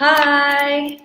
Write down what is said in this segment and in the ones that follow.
Hi.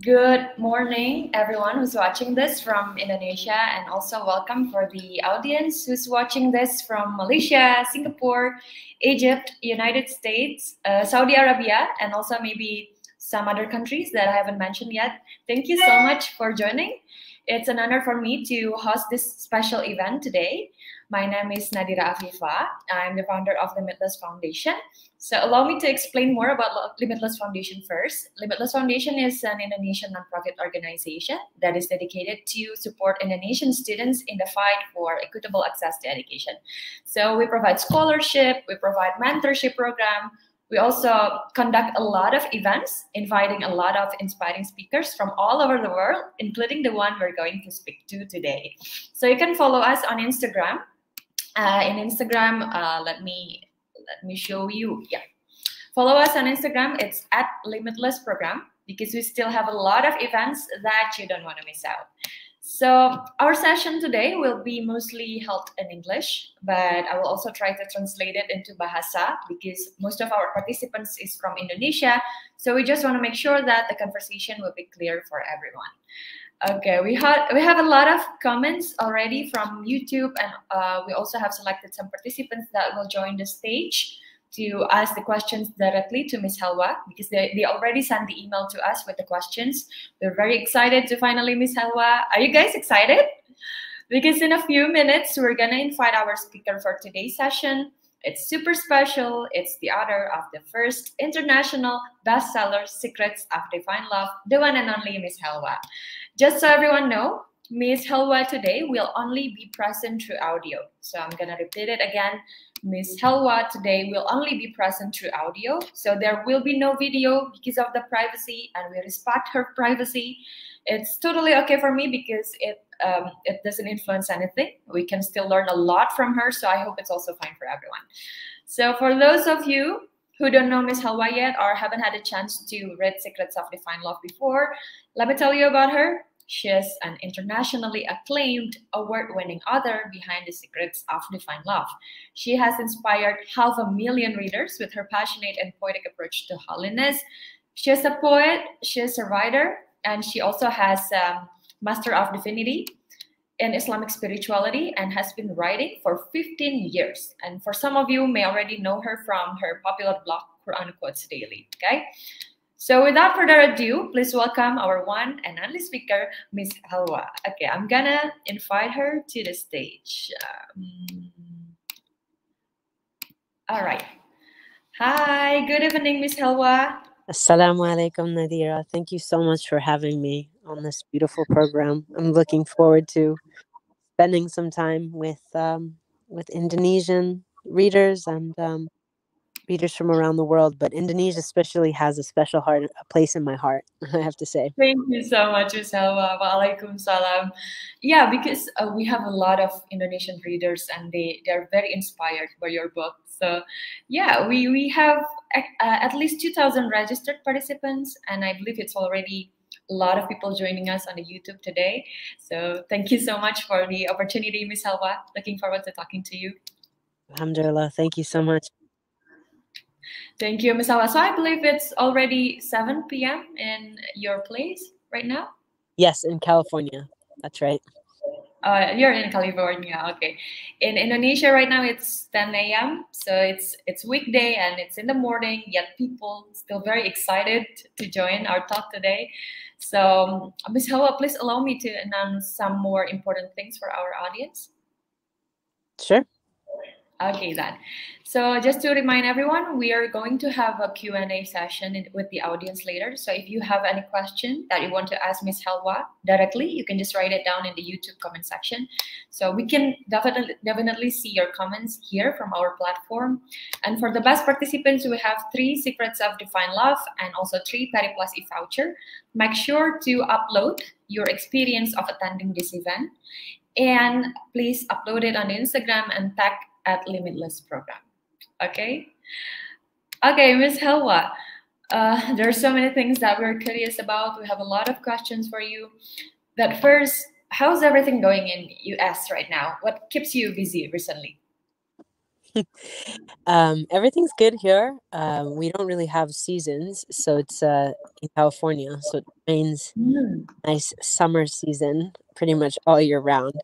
Good morning, everyone who's watching this from Indonesia, and also welcome for the audience who's watching this from Malaysia, Singapore, Egypt, United States, uh, Saudi Arabia, and also maybe some other countries that I haven't mentioned yet. Thank you so much for joining. It's an honor for me to host this special event today. My name is Nadira Afifa. I'm the founder of Limitless Foundation. So allow me to explain more about Limitless Foundation first. Limitless Foundation is an Indonesian nonprofit organization that is dedicated to support Indonesian students in the fight for equitable access to education. So we provide scholarship, we provide mentorship program, we also conduct a lot of events, inviting a lot of inspiring speakers from all over the world, including the one we're going to speak to today. So you can follow us on Instagram. Uh, in Instagram, uh, let me let me show you. Yeah, follow us on Instagram. It's at Limitless Program because we still have a lot of events that you don't want to miss out. So our session today will be mostly held in English, but I will also try to translate it into Bahasa because most of our participants is from Indonesia. So we just want to make sure that the conversation will be clear for everyone. Okay, we have we have a lot of comments already from YouTube, and uh, we also have selected some participants that will join the stage to ask the questions directly to Ms. Helwa because they, they already sent the email to us with the questions. We're very excited to finally Ms. Helwa. Are you guys excited? Because in a few minutes, we're going to invite our speaker for today's session. It's super special. It's the author of the first international bestseller, Secrets of Divine Love, the one and only Ms. Helwa. Just so everyone know, Ms. Helwa today will only be present through audio. So I'm going to repeat it again. Ms. Helwa today will only be present through audio. So there will be no video because of the privacy and we respect her privacy. It's totally okay for me because it um, it doesn't influence anything. We can still learn a lot from her. So I hope it's also fine for everyone. So for those of you who don't know Ms. Helwa yet or haven't had a chance to read Secrets of Divine Love before, let me tell you about her. She is an internationally acclaimed, award winning author behind the secrets of divine love. She has inspired half a million readers with her passionate and poetic approach to holiness. She is a poet, she is a writer, and she also has um, Master of Divinity in Islamic spirituality and has been writing for 15 years. And for some of you may already know her from her popular blog, Quran Quotes Daily. Okay. So without further ado, please welcome our one and only speaker, Miss Helwa. Okay, I'm gonna invite her to the stage. Um, all right. Hi, good evening, Miss Helwa. Assalamu alaikum, Nadira. Thank you so much for having me on this beautiful program. I'm looking forward to spending some time with um, with Indonesian readers and um, readers from around the world, but Indonesia especially has a special heart, a place in my heart. I have to say. Thank you so much, Usalwa. Waalaikum salam. Yeah, because uh, we have a lot of Indonesian readers, and they they're very inspired by your book. So, yeah, we we have uh, at least two thousand registered participants, and I believe it's already a lot of people joining us on the YouTube today. So thank you so much for the opportunity, Ms. Helwa. Looking forward to talking to you. Alhamdulillah. Thank you so much. Thank you, Ms. Helwa. So I believe it's already 7 p.m. in your place right now? Yes, in California. That's right. Uh, you're in California, okay. In Indonesia right now it's 10 a.m. So it's it's weekday and it's in the morning. Yet people still very excited to join our talk today. So Ms. Helwa, please allow me to announce some more important things for our audience. Sure. Okay, then. So just to remind everyone, we are going to have a Q&A session in, with the audience later. So if you have any question that you want to ask Ms. Helwa directly, you can just write it down in the YouTube comment section. So we can definitely, definitely see your comments here from our platform. And for the best participants, we have three Secrets of Divine Love and also three Periplus e-voucher. Make sure to upload your experience of attending this event. And please upload it on Instagram and tag at Limitless Program. Okay? Okay, Ms. Helwa, uh, there are so many things that we're curious about. We have a lot of questions for you. But first, how's everything going in US right now? What keeps you busy recently? um, everything's good here. Um, we don't really have seasons, so it's uh, in California, so it rains. Mm. Nice summer season, pretty much all year round.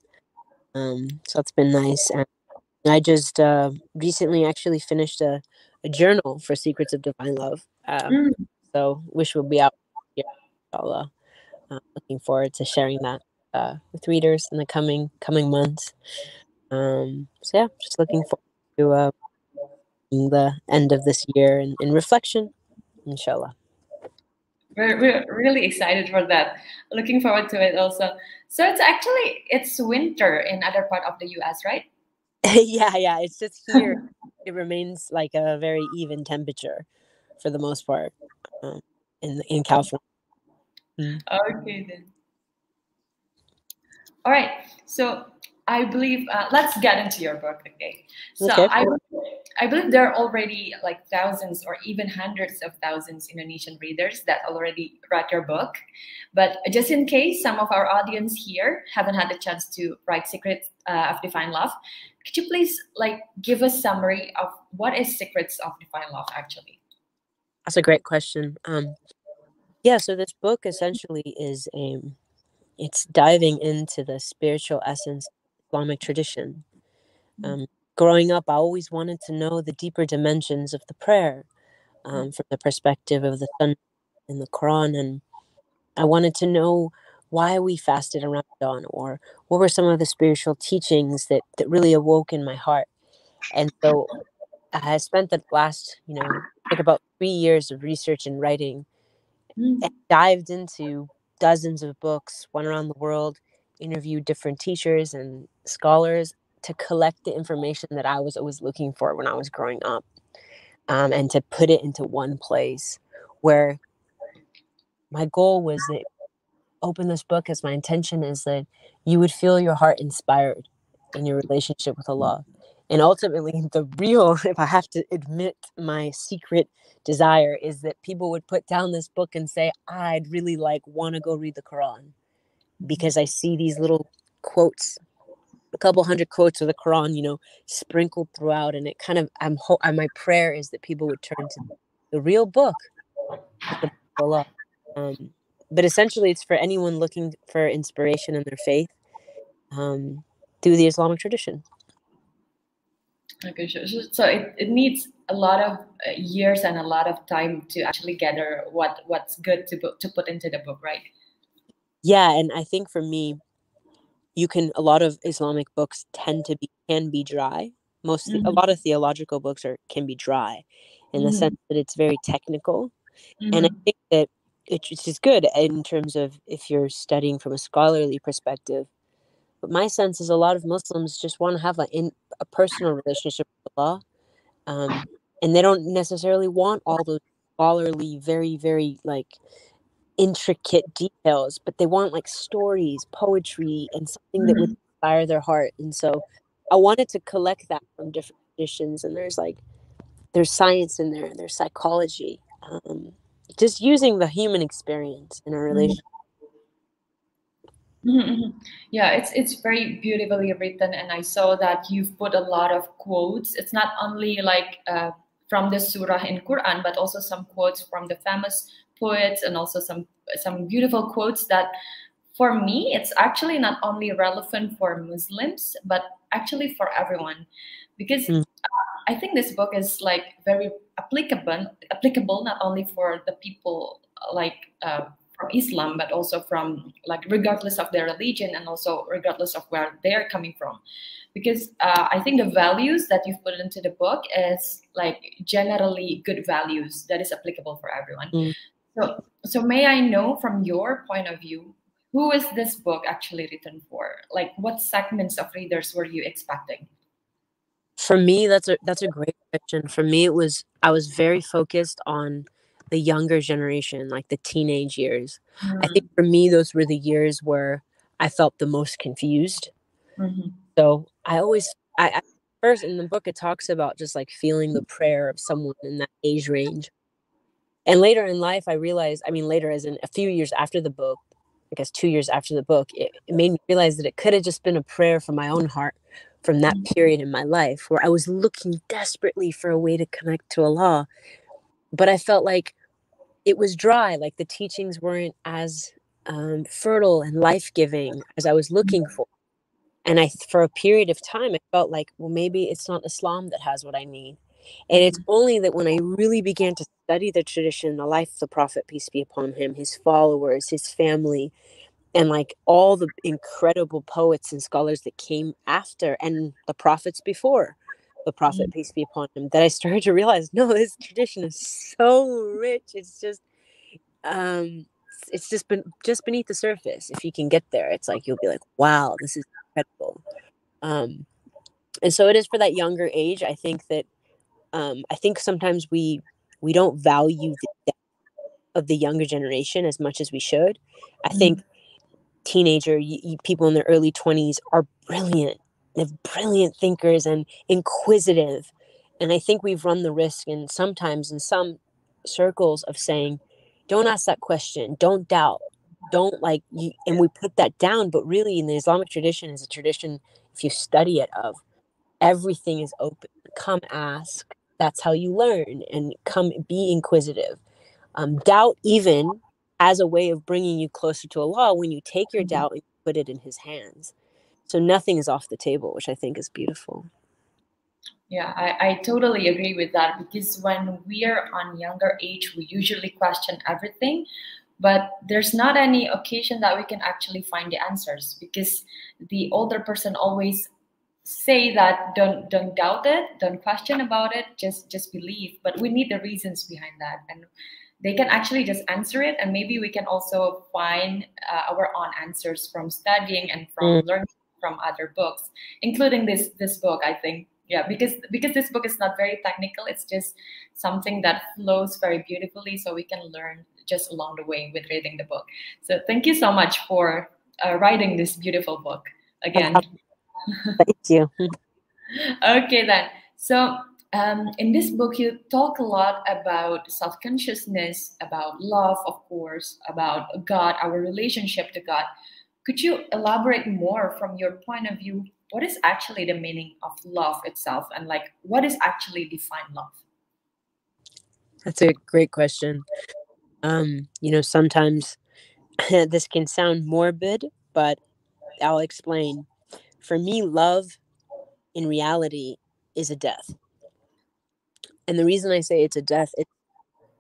Um, so it's been nice, and I just uh, recently actually finished a, a journal for Secrets of Divine Love. Um, Mm. so wish will be out. Yeah, inshallah. Uh, looking forward to sharing that uh, with readers in the coming coming months. Um, so yeah, just looking forward to uh, the end of this year and in reflection, inshallah. We're, we're really excited for that. Looking forward to it also. So it's actually it's winter in other part of the US, right? yeah, yeah. It's just here. it remains like a very even temperature for the most part um, in in California. Okay then. All right. So I believe uh, let's get into your book. Okay. So Okay. I I believe there are already like thousands or even hundreds of thousands Indonesian readers that already read your book. But just in case some of our audience here haven't had the chance to write Secrets uh, of Divine Love, could you please like give a summary of what is Secrets of Divine Love actually? That's a great question. Um, yeah, so this book essentially is a, it's diving into the spiritual essence of Islamic tradition. Mm. Um, growing up, I always wanted to know the deeper dimensions of the prayer um, from the perspective of the sunnah in the Quran, and I wanted to know why we fasted around dawn, or what were some of the spiritual teachings that that really awoke in my heart. And so, I spent the last, you know, like about three years of research and writing Mm. and dived into dozens of books, went around the world, interviewed different teachers and scholars to collect the information that I was always looking for when I was growing up, um, and to put it into one place where my goal was that open this book as my intention is that you would feel your heart inspired in your relationship with Allah. And ultimately, the real, if I have to admit my secret desire, is that people would put down this book and say, I'd really like want to go read the Quran because I see these little quotes, a couple hundred quotes of the Quran, you know, sprinkled throughout. And it kind of, I'm, ho- and my prayer is that people would turn to the real book, the Allah. Um, but essentially, it's for anyone looking for inspiration in their faith um, through the Islamic tradition. Okay, sure. So, it, it needs a lot of uh, years and a lot of time to actually gather what what's good to put, to put into the book, right? Yeah, and I think for me, you can a lot of Islamic books tend to be can be dry. most a Mhm. lot of theological books are can be dry, in the Mhm. sense that it's very technical, and I Mhm. think that it which is good in terms of if you're studying from a scholarly perspective. But my sense is a lot of Muslims just want to have a in a personal relationship with Allah, um, and they don't necessarily want all those scholarly, very very like intricate details, but they want like stories, poetry, and something that would Mhm. inspire their heart. And so, I wanted to collect that from different traditions, and there's like there's science in there, and there's psychology, um, just using the human experience in a Mhm. relationship. Mhm, mhm. Yeah, it's it's very beautifully written, and I saw that you've put a lot of quotes. It's not only like uh, from the surah in Quran, but also some quotes from the famous poets, and also some some beautiful quotes that, for me, it's actually not only relevant for Muslims, but actually for everyone, because Mm. I think this book is like very applicable, applicable not only for the people uh, like uh, from Islam, but also from like regardless of their religion and also regardless of where they're coming from, because uh, I think the values that you've put into the book is like generally good values that is applicable for everyone. Mm. So, so may I know from your point of view, who is this book actually written for? Like, what segments of readers were you expecting? For me, that's a that's a great question. For me, it was I was very focused on the younger generation, like the teenage years. I think Mm, for me, those were the years where I felt the most confused. mhm, So I always, I, I first in the book it talks about just like feeling the prayer of someone in that age range. And later in life, I realized, I mean, later as in a few years after the book, I guess two years after the book, it, it made me realize that it could have just been a prayer from my own heart from that period in my life where I was looking desperately for a way to connect to Allah. But I felt like it was dry, like the teachings weren't as um, fertile and life giving as I was looking for. And I, for a period of time, I felt like, well, maybe it's not Islam that has what I need. And it's only that when I really began to study the tradition, the life of the Prophet, peace be upon him, his followers, his family, and like all the incredible poets and scholars that came after and the prophets before the prophet mm-hmm. peace be upon him that i started to realize no this tradition is so rich. It's just um it's just been just beneath the surface. If you can get there it's like you'll be like wow this is incredible. Um and so it is for that younger age i think that um i think sometimes we we don't value the of the younger generation as much as we should. I mm-hmm. think teenager you, you, people in their early 20s are brilliant. They're brilliant thinkers and inquisitive. And i think we've run the risk and sometimes in some circles of saying don't ask that question. Don't doubt. Don't like you, and we put that down but really in the islamic tradition is a tradition if you study it of everything is open. Come ask that's how you learn and come be inquisitive um, doubt even as a way of bringing you closer to Allah when you take your mm-hmm. doubt and put it in His hands. So nothing is off the table, which I think is beautiful. Yeah, I, I totally agree with that because when we are on younger age, we usually question everything, but there's not any occasion that we can actually find the answers because the older person always say that don't don't doubt it don't question about it just just believe. But we need the reasons behind that. And they can actually just answer it. And maybe we can also find uh, our own answers from studying and from mm. learning from other books including this this book i think. Yeah because because this book is not very technical. It's just something that flows very beautifully so we can learn just along the way with reading the book. So thank you so much for uh, writing this beautiful book again thank you okay then so um, in this book, you talk a lot about self consciousness, about love, of course, about God, our relationship to God. Could you elaborate more from your point of view? What is actually the meaning of love itself, and like what is actually defined love? That's a great question. Um, you know, sometimes this can sound morbid, but I'll explain. For me, love in reality is a death and the reason I say it's a death, it,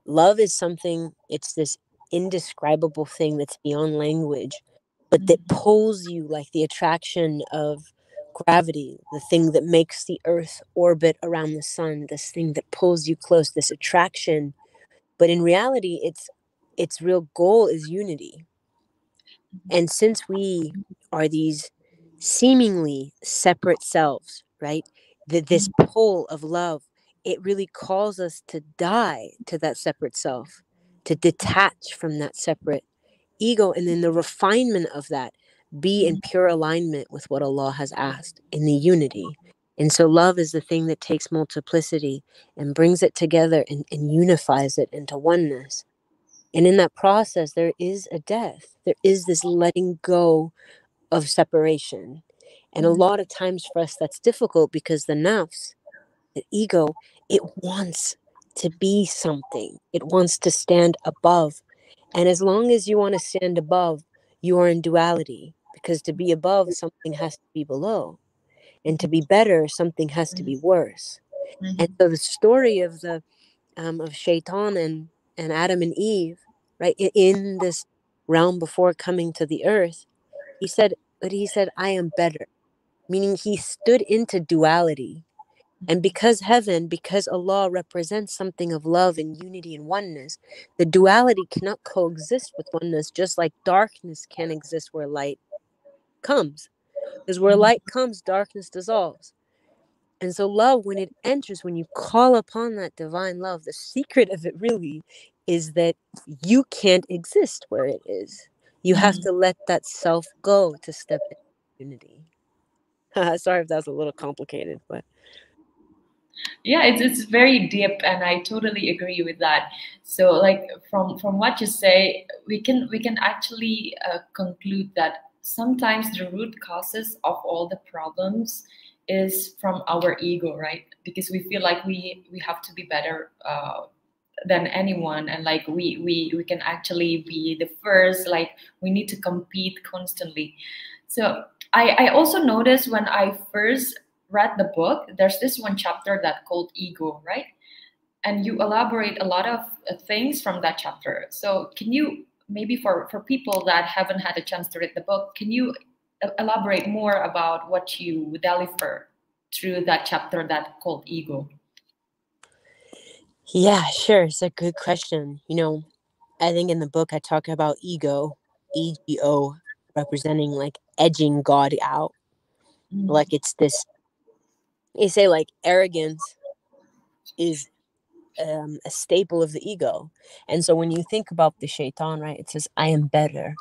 love is something, it's this indescribable thing that's beyond language, but that mm-hmm. pulls you like the attraction of gravity, the thing that makes the earth orbit around the sun, this thing that pulls you close, this attraction. But in reality, its its real goal is unity. Mm-hmm. And since we are these seemingly separate selves, right? That this mm-hmm. pull of love it really calls us to die to that separate self, to detach from that separate ego, and then the refinement of that be in pure alignment with what Allah has asked in the unity. And so, love is the thing that takes multiplicity and brings it together and, and unifies it into oneness. And in that process, there is a death, there is this letting go of separation. And a mm-hmm. lot of times for us, that's difficult because the nafs, the ego, it wants to be something, it wants to stand above. And as long as you want to stand above, you are in duality because to be above, something has to be below. And to be better, something has to be worse. Mm-hmm. And so the story of the um, of Shaitan and, and Adam and Eve, right, in this realm before coming to the earth, he said, but he said, I am better. Meaning he stood into duality and mm-hmm. because heaven, because Allah represents something of love and unity and oneness, the duality cannot coexist with oneness, just like darkness can exist where light comes. Because where mm-hmm. light comes, darkness dissolves. And so, love, when it enters, when you call upon that divine love, the secret of it really is that you can't exist where it is. You have mm-hmm. to let that self go to step into unity. Sorry if that's a little complicated, but yeah it's, it's very deep and i totally agree with that so like from from what you say we can we can actually uh, conclude that sometimes the root causes of all the problems is from our ego, right? Because we feel like we we have to be better uh, than anyone, and like we we we can actually be the first. Like we need to compete constantly. So I I also noticed when I first read the book, there's this one chapter that called ego, right? And you elaborate a lot of uh, things from that chapter. So can you maybe for for people that haven't had a chance to read the book, can you elaborate more about what you deliver through that chapter that called ego? Yeah, sure. It's a good question. You know, I think in the book I talk about ego, E G O, representing like edging God out. Mm. Like it's this, you say like arrogance is um, a staple of the ego. And so when you think about the shaitan, right, it says, I am better.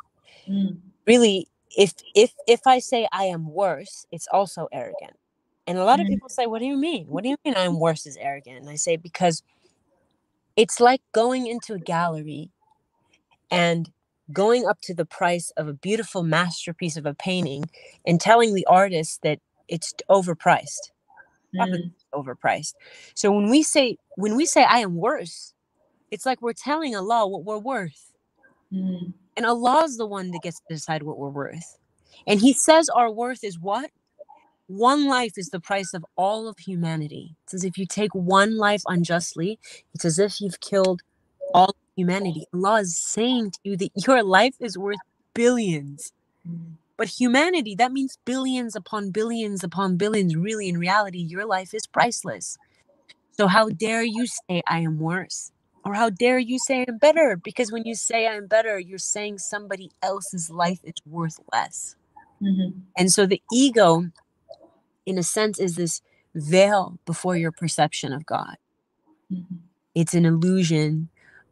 Mm. Really, if if if I say I am worse, it's also arrogant. And a lot of mm-hmm. people say, "What do you mean? What do you mean I'm worse is arrogant?" And I say because it's like going into a gallery and going up to the price of a beautiful masterpiece of a painting and telling the artist that it's overpriced. Mm. Overpriced. So when we say when we say I am worse, it's like we're telling Allah what we're worth. Mm. And Allah is the one that gets to decide what we're worth. And He says our worth is what? One life is the price of all of humanity. It's as if you take one life unjustly, it's as if you've killed all humanity. Allah is saying to you that your life is worth billions. But humanity, that means billions upon billions upon billions. Really, in reality, your life is priceless. So, how dare you say, I am worse? Or how dare you say I'm better? Because when you say I'm better, you're saying somebody else's life is worth less. Mm-hmm. And so the ego, in a sense, is this veil before your perception of God. Mm-hmm. It's an illusion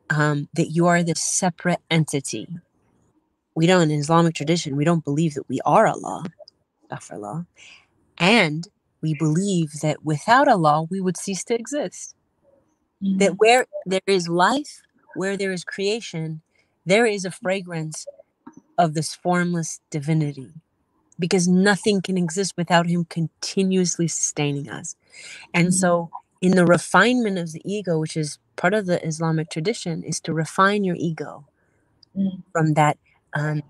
um, that you are this separate entity. We don't, in Islamic tradition, we don't believe that we are Allah, Allah, and we believe that without Allah, we would cease to exist. Mm-hmm. That where there is life, where there is creation, there is a fragrance of this formless divinity because nothing can exist without him continuously sustaining us. And mm-hmm. so, in the refinement of the ego, which is part of the Islamic tradition, is to refine your ego mm-hmm. from that um,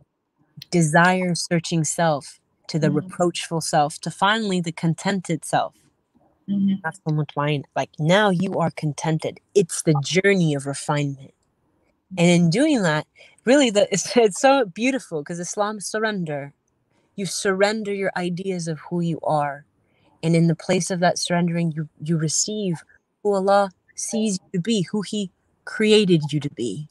desire searching self to the mm-hmm. reproachful self to finally the contented self. Mm-hmm. Not so much mine. Like now you are contented. It's the journey of refinement. And in doing that, really the it's, it's so beautiful because Islam surrender. You surrender your ideas of who you are. And in the place of that surrendering, you you receive who Allah sees you to be, who He created you to be.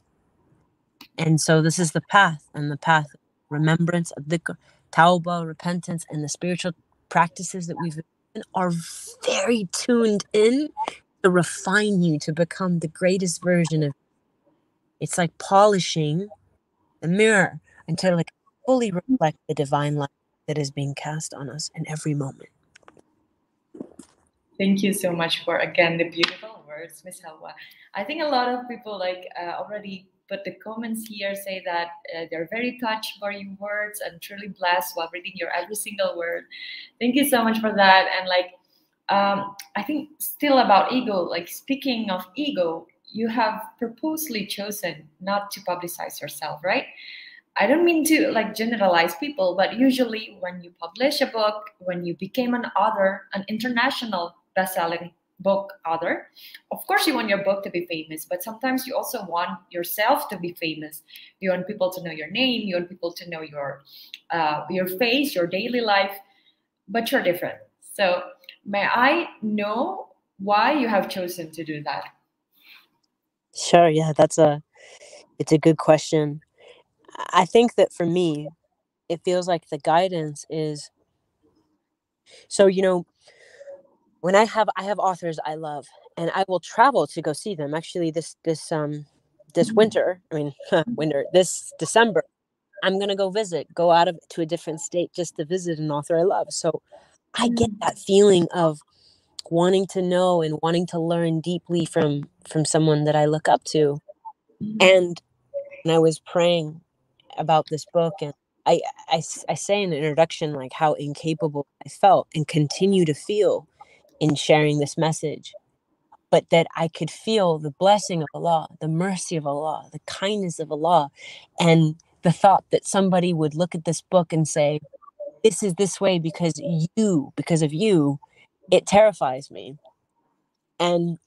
And so this is the path, and the path remembrance of the tauba, repentance, and the spiritual practices that we've are very tuned in to refine you to become the greatest version of it's like polishing the mirror until it fully reflect the divine light that is being cast on us in every moment thank you so much for again the beautiful words miss helwa i think a lot of people like uh, already but the comments here say that uh, they're very touched by your words and truly blessed while reading your every single word. Thank you so much for that. And like, um, I think still about ego, like speaking of ego, you have purposely chosen not to publicize yourself, right? I don't mean to like generalize people, but usually when you publish a book, when you became an author, an international best-selling book author. Of course, you want your book to be famous, but sometimes you also want yourself to be famous. You want people to know your name. You want people to know your uh, your face, your daily life. But you're different. So, may I know why you have chosen to do that? Sure. Yeah, that's a it's a good question. I think that for me, it feels like the guidance is so you know when I have I have authors I love and I will travel to go see them. Actually this this um this mm-hmm. winter, I mean winter, this December, I'm gonna go visit, go out of to a different state just to visit an author I love. So I get mm. that feeling of wanting to know and wanting to learn deeply from from someone that I look up to. Mm-hmm. And and I was praying about this book and I, I, I say in the introduction like how incapable I felt and continue to feel in sharing this message, but that I could feel the blessing of Allah, the mercy of Allah, the kindness of Allah, and the thought that somebody would look at this book and say, This is this way because you, because of you, it terrifies me. And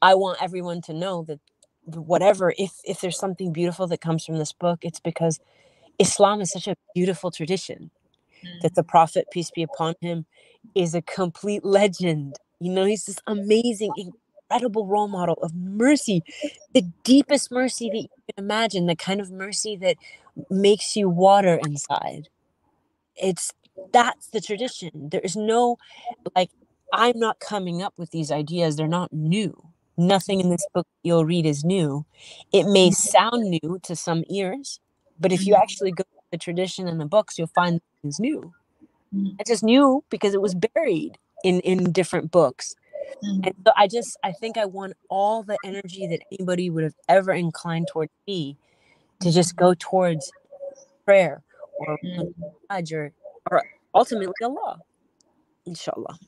I want everyone to know that whatever, if if there's something beautiful that comes from this book, it's because Islam is such a beautiful tradition that the mm. Prophet, peace be upon him, is a complete legend. You know, he's this amazing, incredible role model of mercy, the deepest mercy that you can imagine, the kind of mercy that makes you water inside. It's that's the tradition. There is no like I'm not coming up with these ideas. They're not new. Nothing in this book you'll read is new. It may sound new to some ears, but if you mm-hmm. actually go to the tradition and the books, you'll find it's new. Mm-hmm. It's just new because it was buried in in different books. Mm-hmm. And so I just I think I want all the energy that anybody would have ever inclined towards me to just go towards prayer or mm-hmm. or, or ultimately Allah. Inshallah.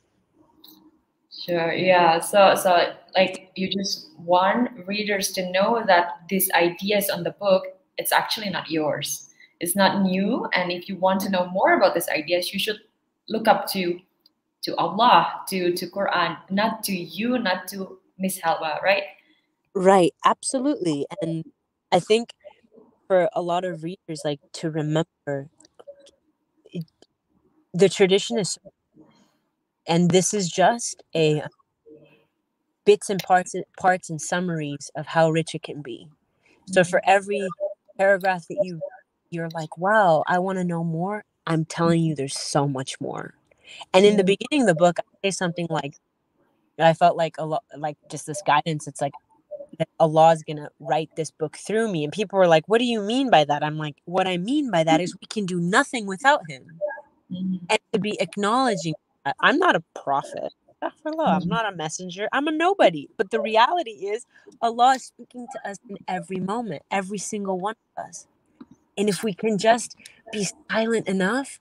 Sure. Yeah. So, so like you just want readers to know that these ideas on the book, it's actually not yours. It's not new. And if you want to know more about these ideas, you should look up to to Allah, to to Quran, not to you, not to Miss Helwa, right? Right. Absolutely. And I think for a lot of readers, like to remember, the tradition is and this is just a bits and parts parts and summaries of how rich it can be. So for every paragraph that you you're like wow i want to know more i'm telling you there's so much more. And in the beginning of the book i say something like i felt like a lot like just this guidance. It's like that allah is gonna write this book through me. And people were like what do you mean by that? I'm like what i mean by that is we can do nothing without him. Mm-hmm. and to be acknowledging I'm not a prophet. Allah. I'm mm-hmm. not a messenger. I'm a nobody. But the reality is, Allah is speaking to us in every moment, every single one of us. And if we can just be silent enough,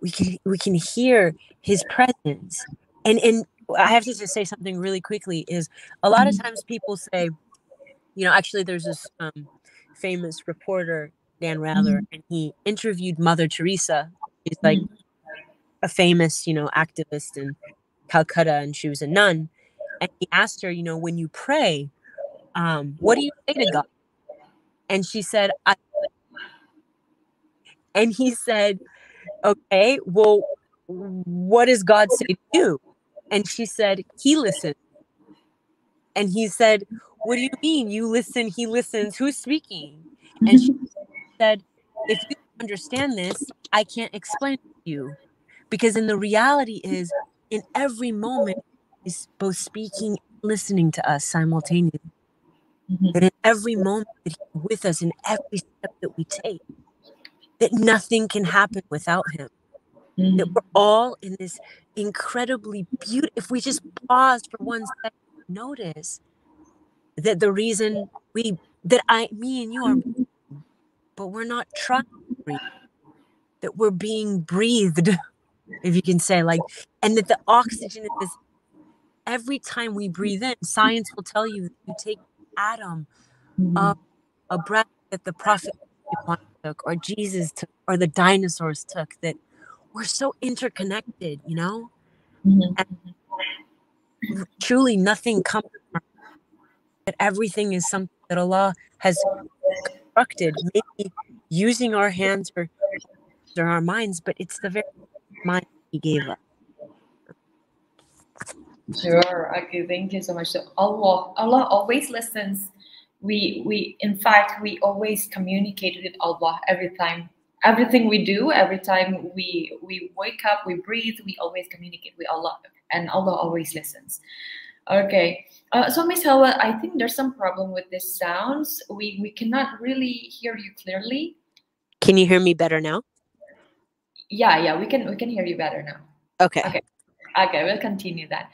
we can we can hear His presence. And and I have to just say something really quickly. Is a lot of mm-hmm. times people say, you know, actually, there's this um, famous reporter Dan Rather, mm-hmm. and he interviewed Mother Teresa. He's like a famous, you know, activist in Calcutta, and she was a nun. And he asked her, you know, when you pray, um, what do you say to God? And she said, I. And he said, okay, well, what does God say to you? And she said, he listens. And he said, what do you mean? You listen, he listens. Who's speaking? And she said, if you understand this, I can't explain to you because in the reality is in every moment is both speaking and listening to us simultaneously. Mm-hmm. that in every moment that he's with us in every step that we take that nothing can happen without him. Mm-hmm. that we're all in this incredibly beautiful if we just pause for one second notice that the reason we that i me and you are but we're not trying that we're being breathed if you can say like and that the oxygen is every time we breathe in science will tell you you take atom mm-hmm. of a breath that the prophet took or jesus took or the dinosaurs took that we're so interconnected you know mm-hmm. and truly nothing comes from that everything is something that allah has constructed maybe using our hands or, or our minds but it's the very mind he gave us. Sure. Okay. Thank you so much. So Allah, Allah always listens. We, we, in fact, we always communicate with Allah every time. Everything we do, every time we we wake up, we breathe, we always communicate with Allah, and Allah always listens. Okay. Uh, so Miss Helwa, I think there's some problem with this sounds. We we cannot really hear you clearly. Can you hear me better now? Yeah, yeah, we can we can hear you better now. Okay. Okay. Okay, we'll continue that.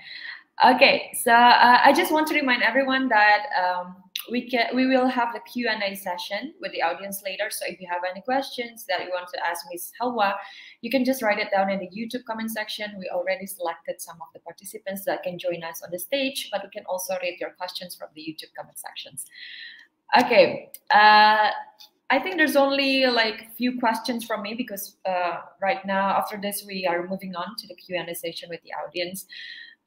Okay, so uh, I just want to remind everyone that um, we can we will have the Q and A session with the audience later. So if you have any questions that you want to ask Miss Helwa, you can just write it down in the YouTube comment section. We already selected some of the participants that can join us on the stage, but we can also read your questions from the YouTube comment sections. Okay. Uh, I think there's only like a few questions from me because uh, right now after this we are moving on to the Q&A session with the audience.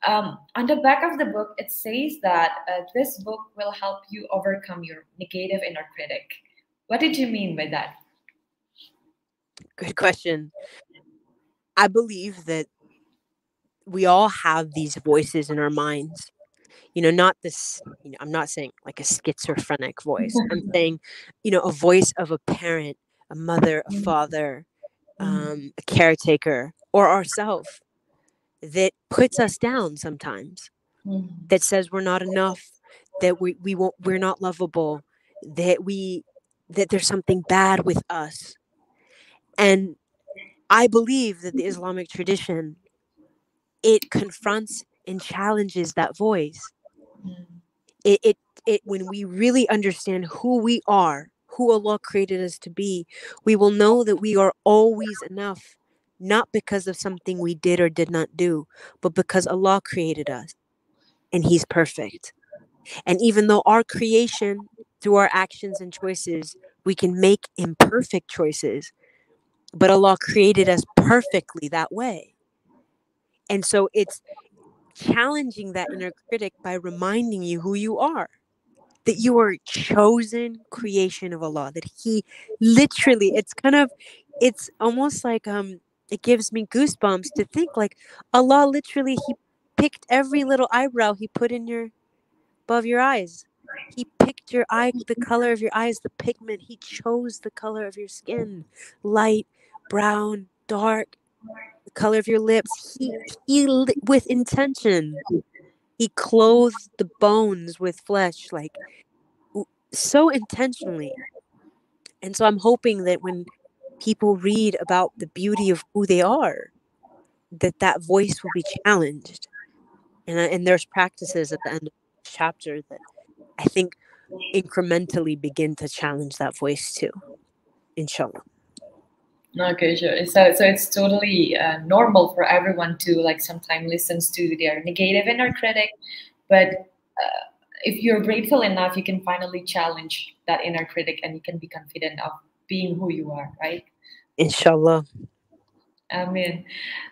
Um, on the back of the book, it says that uh, this book will help you overcome your negative inner critic. What did you mean by that? Good question. I believe that we all have these voices in our minds you know not this you know i'm not saying like a schizophrenic voice i'm saying you know a voice of a parent a mother a mm. father mm. um, a caretaker or ourself that puts us down sometimes mm. that says we're not enough that we, we won't we're not lovable that we that there's something bad with us and i believe that the islamic tradition it confronts and challenges that voice it, it it when we really understand who we are who allah created us to be we will know that we are always enough not because of something we did or did not do but because allah created us and he's perfect. And even though our creation through our actions and choices we can make imperfect choices but allah created us perfectly that way. And so it's challenging that inner critic by reminding you who you are that you are chosen creation of Allah that he literally it's kind of it's almost like um it gives me goosebumps to think like Allah literally he picked every little eyebrow he put in your above your eyes. He picked your eye the color of your eyes the pigment. He chose the color of your skin light brown dark the color of your lips. He, he with intention. He clothed the bones with flesh, like so intentionally. And so I'm hoping that when people read about the beauty of who they are, that that voice will be challenged. And, and there's practices at the end of the chapter that I think incrementally begin to challenge that voice too. Inshallah. Okay, sure. So, so it's totally uh, normal for everyone to like sometimes listens to their negative inner critic, but uh, if you're grateful enough, you can finally challenge that inner critic and you can be confident of being who you are, right? Inshallah. Amen.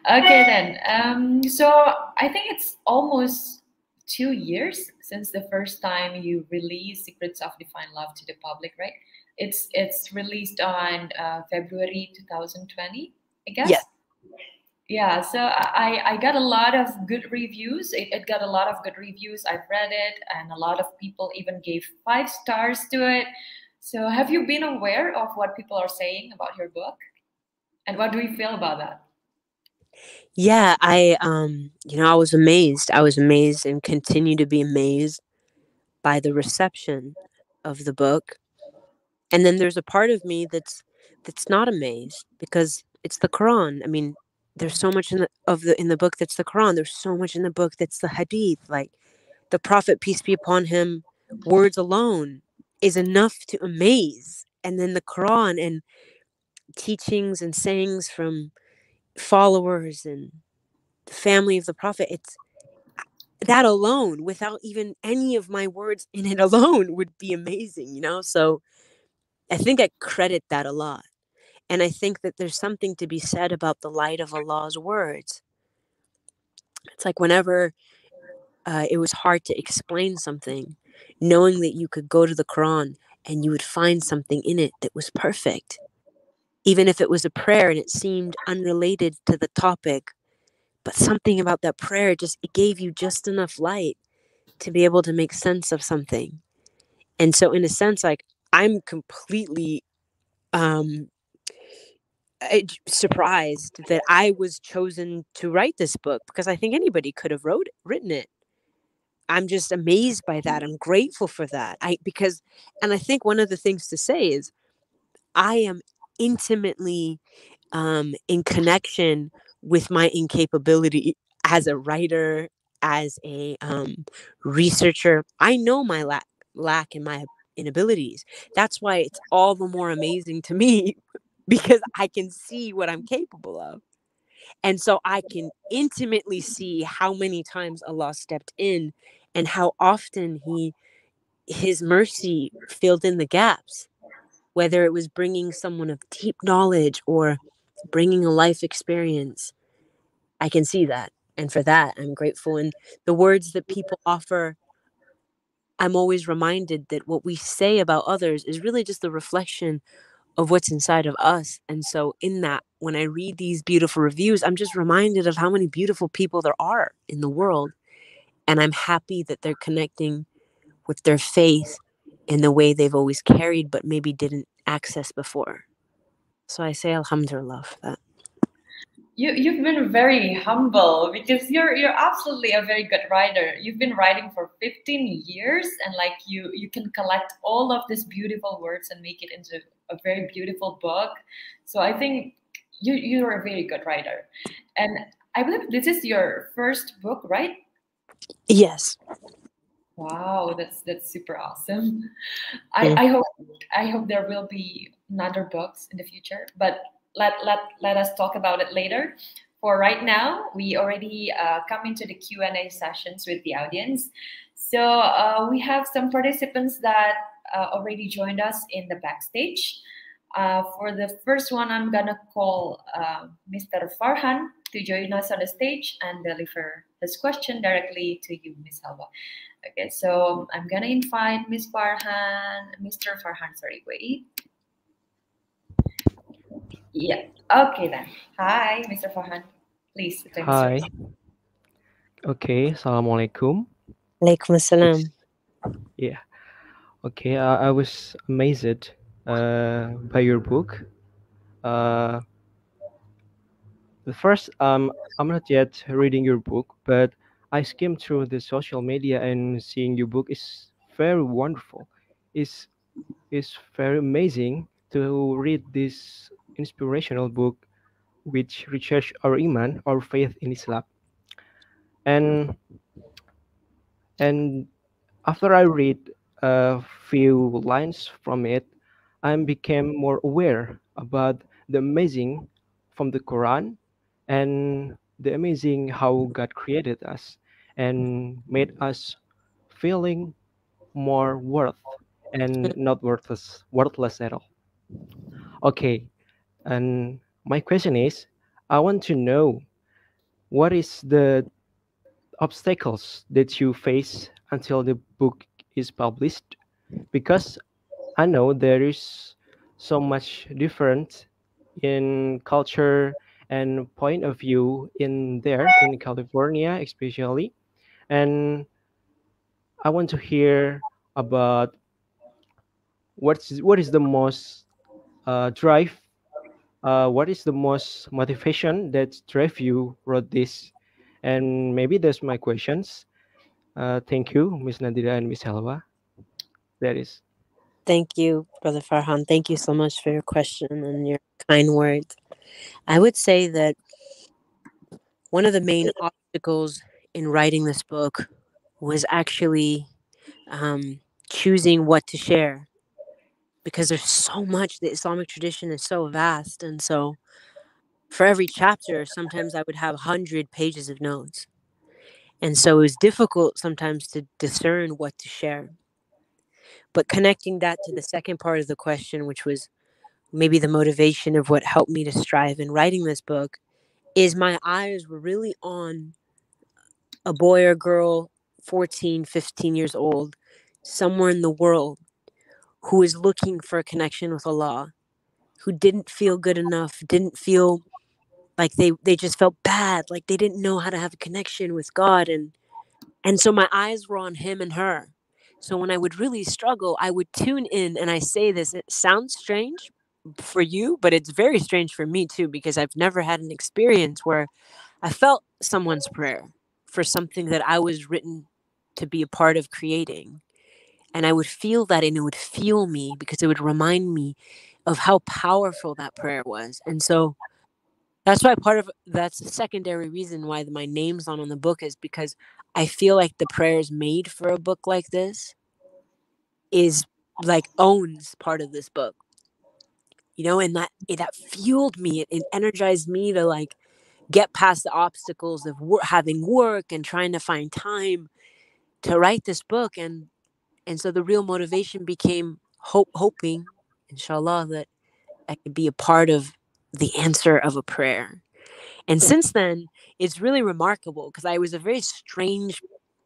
Okay, then. Um, so I think it's almost two years since the first time you released Secrets of Divine Love to the public, right? It's it's released on uh, February 2020, I guess. Yeah. Yeah, so I, I got a lot of good reviews. It, it got a lot of good reviews. I've read it, and a lot of people even gave five stars to it. So, have you been aware of what people are saying about your book? And what do you feel about that? Yeah, I um, you know, I was amazed. I was amazed and continue to be amazed by the reception of the book and then there's a part of me that's that's not amazed because it's the quran. I mean there's so much in the of the in the book that's the quran. There's so much in the book that's the hadith. Like the prophet peace be upon him words alone is enough to amaze. And then the quran and teachings and sayings from followers and the family of the prophet it's that alone without even any of my words in it alone would be amazing you know? So I think I credit that a lot. And I think that there's something to be said about the light of Allah's words. It's like whenever uh, it was hard to explain something, knowing that you could go to the Quran and you would find something in it that was perfect. Even if it was a prayer and it seemed unrelated to the topic, but something about that prayer just it gave you just enough light to be able to make sense of something. And so in a sense like I'm completely um surprised that I was chosen to write this book because I think anybody could have wrote written it. I'm just amazed by that. I'm grateful for that. I because and I think one of the things to say is I am intimately um in connection with my incapability as a writer, as a um researcher. I know my lack lack in my inabilities. That's why it's all the more amazing to me because I can see what I'm capable of. And so I can intimately see how many times Allah stepped in and how often he his mercy filled in the gaps whether it was bringing someone of deep knowledge or bringing a life experience i can see that and for that i'm grateful and the words that people offer i'm always reminded that what we say about others is really just the reflection of what's inside of us and so in that when i read these beautiful reviews i'm just reminded of how many beautiful people there are in the world and i'm happy that they're connecting with their faith in the way they've always carried but maybe didn't access before. So I say alhamdulillah for that. You you've been very humble because you're you're absolutely a very good writer. You've been writing for 15 years and like you you can collect all of these beautiful words and make it into a very beautiful book. So I think you you're a very good writer. And I believe this is your first book, right? Yes. Wow, that's that's super awesome. I, I hope I hope there will be another books in the future, but let let let us talk about it later. For right now, we already uh, come into the Q and A sessions with the audience. So uh, we have some participants that uh, already joined us in the backstage. Uh, for the first one, I'm gonna call uh, Mr. Farhan to join us on the stage and deliver his question directly to you, Miss Helwa. Okay, so I'm gonna invite Miss Farhan, Mr. Farhan, sorry, wait. Yeah, okay then. Hi, Mr. Farhan. Please. Hi. Okay, Assalamualaikum. Alaikum assalam. Yeah. Okay, uh, I was amazed uh, by your book. Uh, the first, um, I'm not yet reading your book, but I skimmed through the social media and seeing your book is very wonderful. It's it's very amazing to read this inspirational book which research our iman, our faith in Islam. And and after I read a few lines from it, I became more aware about the amazing from the Quran and the amazing how God created us and made us feeling more worth and not worthless worthless at all okay and my question is i want to know what is the obstacles that you face until the book is published? Because i know there is so much different in culture and point of view in there in california especially. And I want to hear about what's what is the most uh, drive uh, what is the most motivation that drive you wrote this? And maybe that's my questions. Uh, thank you miss nadira and miss helwa that is. Thank you brother farhan. Thank you so much for your question and your kind words. I would say that one of the main obstacles in writing this book was actually um, choosing what to share because there's so much the islamic tradition is so vast and so for every chapter sometimes i would have 100 pages of notes. And so it was difficult sometimes to discern what to share. But connecting that to the second part of the question which was maybe the motivation of what helped me to strive in writing this book is my eyes were really on a boy or girl 14 15 years old somewhere in the world who is looking for a connection with allah who didn't feel good enough didn't feel like they they just felt bad like they didn't know how to have a connection with god and and so my eyes were on him and her so when i would really struggle i would tune in and i say this it sounds strange for you but it's very strange for me too because i've never had an experience where i felt someone's prayer for something that I was written to be a part of creating. And I would feel that and it would fuel me because it would remind me of how powerful that prayer was. And so that's why part of that's the secondary reason why my name's not on the book is because I feel like the prayers made for a book like this. is like owns part of this book you know and that it, that fueled me it, it energized me to like get past the obstacles of wor- having work and trying to find time to write this book and and so the real motivation became hope hoping inshallah that i could be a part of the answer of a prayer. And since then it's really remarkable because i was a very strange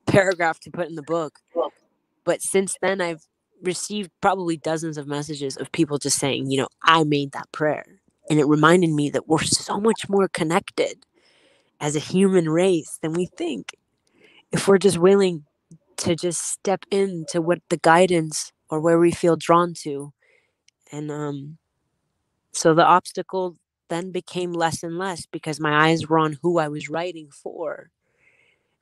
paragraph to put in the book. But since then i've received probably dozens of messages of people just saying you know i made that prayer. And it reminded me that we're so much more connected as a human race than we think. If we're just willing to just step into what the guidance or where we feel drawn to and um so the obstacle then became less and less because my eyes were on who I was writing for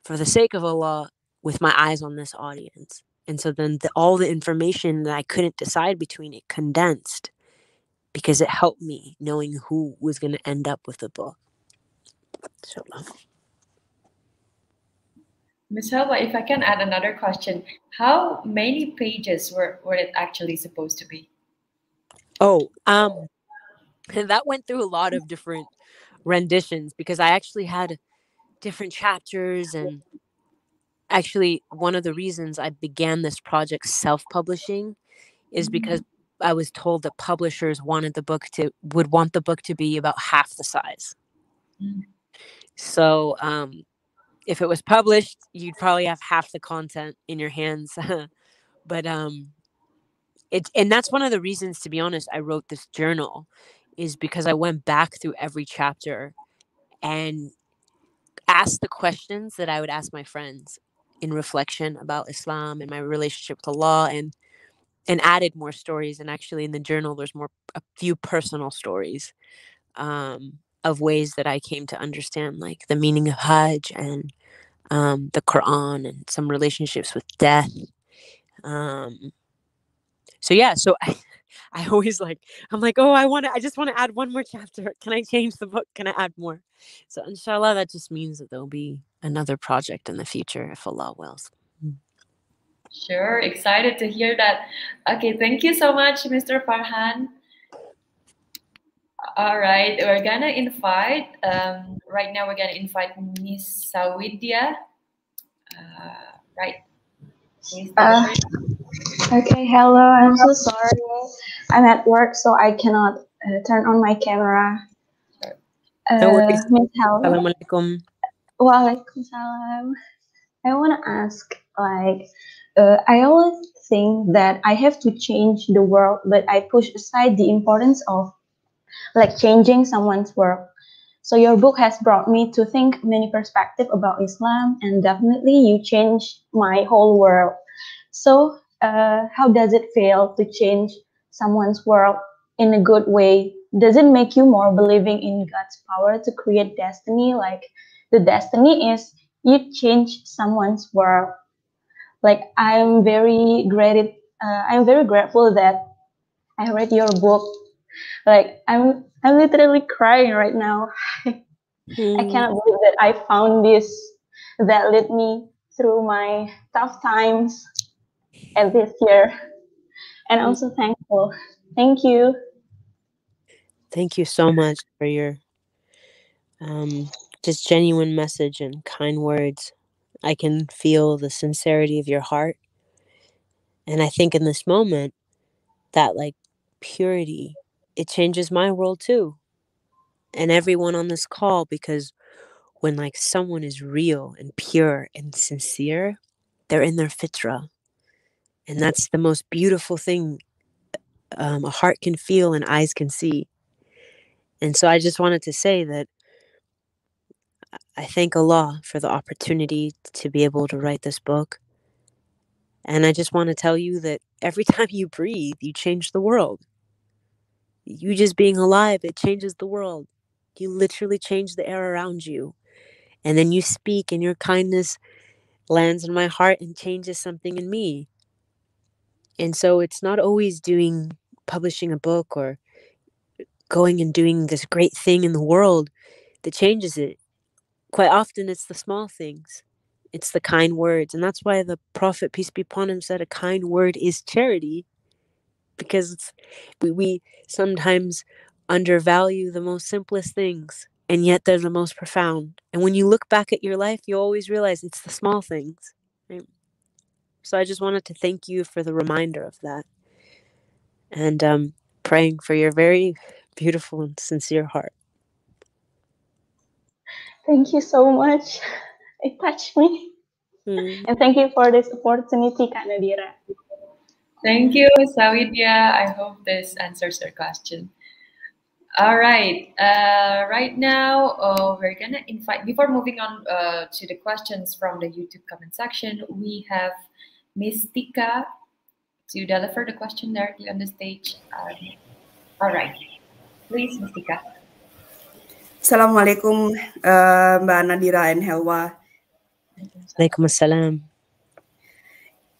for the sake of Allah with my eyes on this audience. And so then the, all the information that I couldn't decide between it condensed because it helped me knowing who was going to end up with the book. So Ms. Helwa, if I can add another question, how many pages were, were it actually supposed to be? Oh, um, and that went through a lot of different renditions because I actually had different chapters and actually one of the reasons I began this project self-publishing is because I was told that publishers wanted the book to would want the book to be about half the size. Mm. So um if it was published, you'd probably have half the content in your hands. but um it and that's one of the reasons to be honest I wrote this journal is because I went back through every chapter and asked the questions that I would ask my friends in reflection about Islam and my relationship with Allah and and added more stories and actually in the journal there's more a few personal stories um, of ways that I came to understand like the meaning of Hajj and um, the Quran and some relationships with death. Um, so yeah, so I, I always like I'm like, oh, I want to, I just want to add one more chapter. Can I change the book? Can I add more? So inshallah, that just means that there'll be another project in the future if Allah wills. Sure, excited to hear that. Okay, thank you so much, Mr. Farhan. All right, we're gonna invite, um, right now we're gonna invite Miss Sawidia. Uh, right. Uh, okay, hello, I'm so sorry. I'm at work, so I cannot uh, turn on my camera. Uh, No worries. Hello. Assalamualaikum. Waalaikumsalam. I want to ask, like, uh, I always think that I have to change the world, but I push aside the importance of, like, changing someone's world. So your book has brought me to think many perspectives about Islam, and definitely you changed my whole world. So, uh, how does it feel to change someone's world in a good way? Does it make you more believing in God's power to create destiny? Like, the destiny is you change someone's world like i'm very great uh, i'm very grateful that i read your book like i'm i'm literally crying right now i Hmm. cannot believe that i found this that led me through my tough times and this year and i'm so thankful thank you Thank you so much for your um, just genuine message and kind words. I can feel the sincerity of your heart. And I think in this moment, that like purity, it changes my world too. And everyone on this call, because when like someone is real and pure and sincere, they're in their fitra. And that's the most beautiful thing um, a heart can feel and eyes can see. And so I just wanted to say that I thank Allah for the opportunity to be able to write this book. And I just want to tell you that every time you breathe, you change the world. You just being alive, it changes the world. You literally change the air around you. And then you speak, and your kindness lands in my heart and changes something in me. And so it's not always doing, publishing a book or going and doing this great thing in the world that changes it quite often it's the small things it's the kind words. And that's why the Prophet, peace be upon him, said a kind word is charity. Because we, we sometimes undervalue the most simplest things, and yet they're the most profound. And when you look back at your life, you always realize it's the small things. Right? So I just wanted to thank you for the reminder of that. And um, praying for your very beautiful and sincere heart. Thank you so much. It touched me. Mm. And thank you for this opportunity, Kak Nadira. Thank you, Sawidia. I hope this answers your question. All right. Uh, right now, uh, we're gonna invite. Before moving on uh, to the questions from the YouTube comment section, we have Mystica to deliver the question directly on the stage. Um, all right, please, Mystica. Assalamualaikum, uh, Mbak Nadira and Helwa. Waalaikumsalam.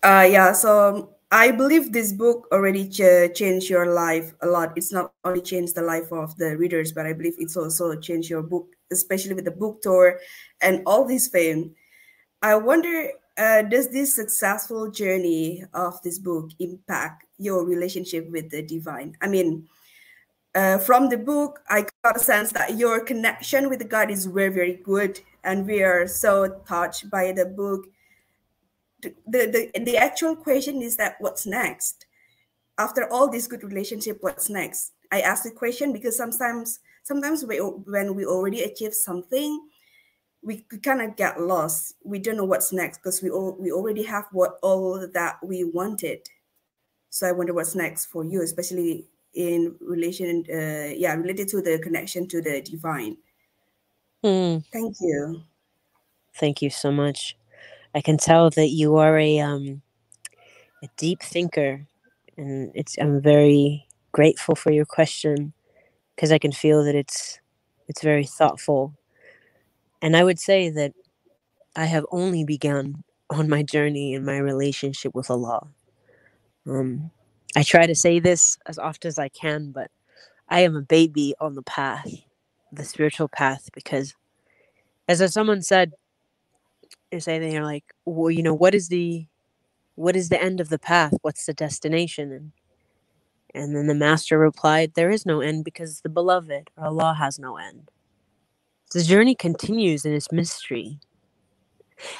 Uh, yeah, so I believe this book already ch- changed your life a lot. It's not only changed the life of the readers, but I believe it's also changed your book, especially with the book tour and all this fame. I wonder, uh, does this successful journey of this book impact your relationship with the divine? I mean, uh, from the book, I got a sense that your connection with God is very, very good, and we are so touched by the book the, the, the actual question is that what's next? After all this good relationship, what's next? I ask the question because sometimes sometimes we, when we already achieve something, we, we kind of get lost. We don't know what's next because we all, we already have what all that we wanted. So I wonder what's next for you, especially in relation, uh, yeah, related to the connection to the divine. Mm. Thank you. Thank you so much. I can tell that you are a um, a deep thinker, and it's I'm very grateful for your question because I can feel that it's it's very thoughtful. And I would say that I have only begun on my journey in my relationship with Allah. Um, I try to say this as often as I can, but I am a baby on the path, the spiritual path, because as someone said, is saying they're like, well, you know, what is the what is the end of the path? What's the destination? And and then the master replied, There is no end because the beloved, Allah has no end. The journey continues in its mystery.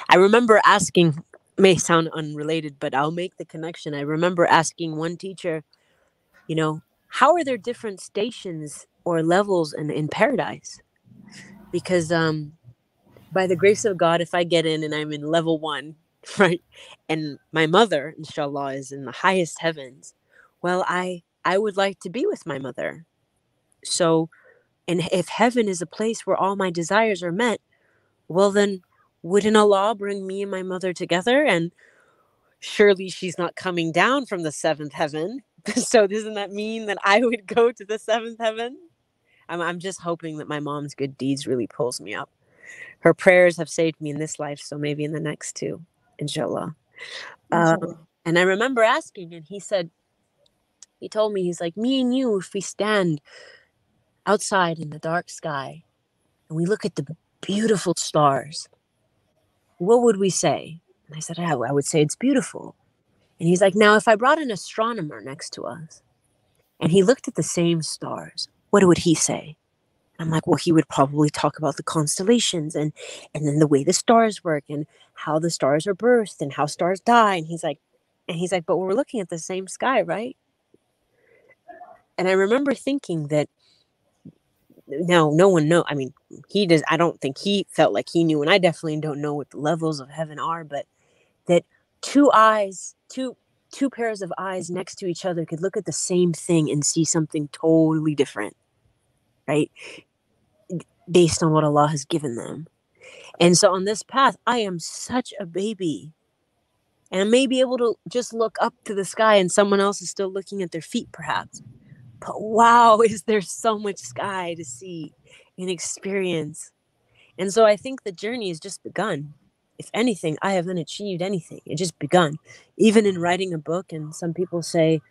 I remember asking, may sound unrelated, but I'll make the connection. I remember asking one teacher, you know, how are there different stations or levels in, in paradise? Because um by the grace of God, if I get in and I'm in level one, right, and my mother, inshallah, is in the highest heavens, well, I I would like to be with my mother. So, and if heaven is a place where all my desires are met, well, then wouldn't Allah bring me and my mother together? And surely she's not coming down from the seventh heaven. so, doesn't that mean that I would go to the seventh heaven? I'm, I'm just hoping that my mom's good deeds really pulls me up her prayers have saved me in this life, so maybe in the next too, inshallah. Um, and I remember asking, and he said, he told me, he's like, me and you, if we stand outside in the dark sky and we look at the beautiful stars, what would we say? And I said, I would say it's beautiful. And he's like, now, if I brought an astronomer next to us and he looked at the same stars, what would he say? I'm like, well, he would probably talk about the constellations and and then the way the stars work and how the stars are birthed and how stars die. And he's like, and he's like, but we're looking at the same sky, right? And I remember thinking that no, no one know. I mean, he does. I don't think he felt like he knew, and I definitely don't know what the levels of heaven are. But that two eyes, two two pairs of eyes next to each other could look at the same thing and see something totally different right based on what Allah has given them. And so on this path, I am such a baby. And I may be able to just look up to the sky and someone else is still looking at their feet, perhaps. But wow, is there so much sky to see and experience? And so I think the journey has just begun. If anything, I haven't achieved anything. It just begun. Even in writing a book, and some people say,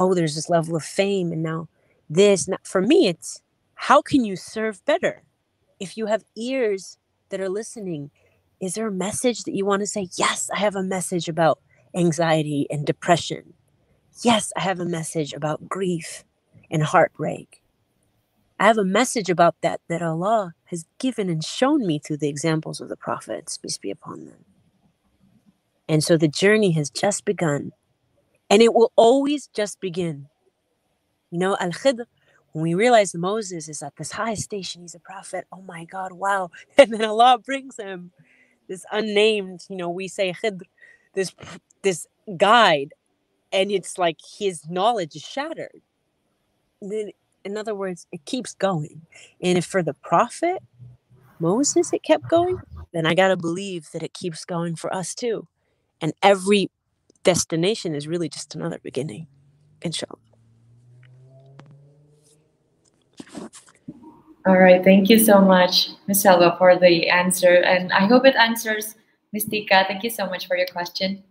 oh, there's this level of fame, and now this. Now, for me, it's how can you serve better? If you have ears that are listening Is there a message that you want to say? Yes, I have a message about anxiety and depression. Yes, I have a message about grief and heartbreak. I have a message about that that Allah has given and shown me through the examples of the prophets, peace be upon them. And so the journey has just begun. And it will always just begin. You know, Al Khidr, when we realize Moses is at this high station, he's a prophet. Oh my God, wow. And then Allah brings him this unnamed, you know, we say Khidr, this this guide, and it's like his knowledge is shattered. Then, in other words, it keeps going. And if for the prophet Moses it kept going, then I gotta believe that it keeps going for us too. And every destination is really just another beginning, inshallah. All right, thank you so much, Ms. Helwa, for the answer. And I hope it answers Mystica. Thank you so much for your question.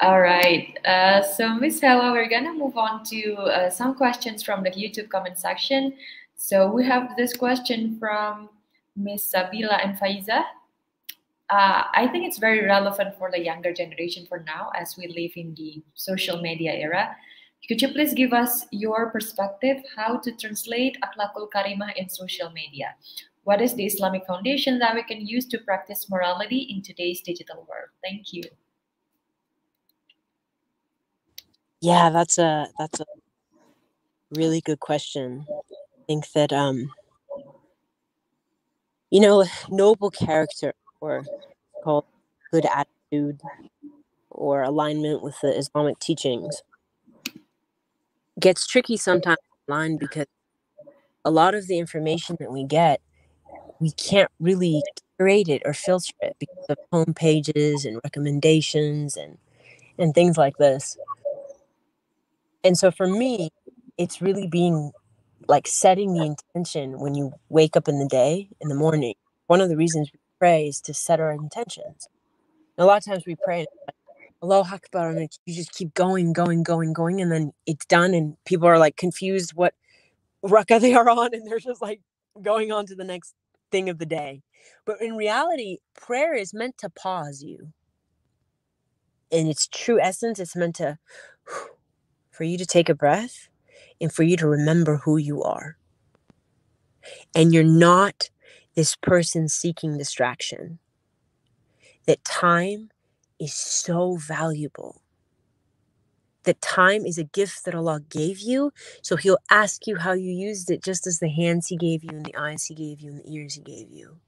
All right, uh, so Ms. Helwa, we're gonna move on to uh, some questions from the YouTube comment section. So we have this question from Ms. Sabila and Faiza. Uh, I think it's very relevant for the younger generation for now as we live in the social media era. Could you please give us your perspective how to translate akhlakul karimah in social media? What is the Islamic foundation that we can use to practice morality in today's digital world? Thank you. Yeah, that's a that's a really good question. I think that um you know, noble character or called good attitude or alignment with the Islamic teachings gets tricky sometimes online because a lot of the information that we get, we can't really curate it or filter it because of home pages and recommendations and and things like this. And so for me, it's really being like setting the intention when you wake up in the day in the morning. One of the reasons we pray is to set our intentions. And a lot of times we pray Allah Akbar, and you just keep going, going, going, going, and then it's done, and people are like confused what rakah they are on, and they're just like going on to the next thing of the day. But in reality, prayer is meant to pause you. In its true essence, it's meant to for you to take a breath and for you to remember who you are. And you're not this person seeking distraction. That time is so valuable. That time is a gift that Allah gave you. So He'll ask you how you used it, just as the hands He gave you, and the eyes He gave you, and the ears He gave you.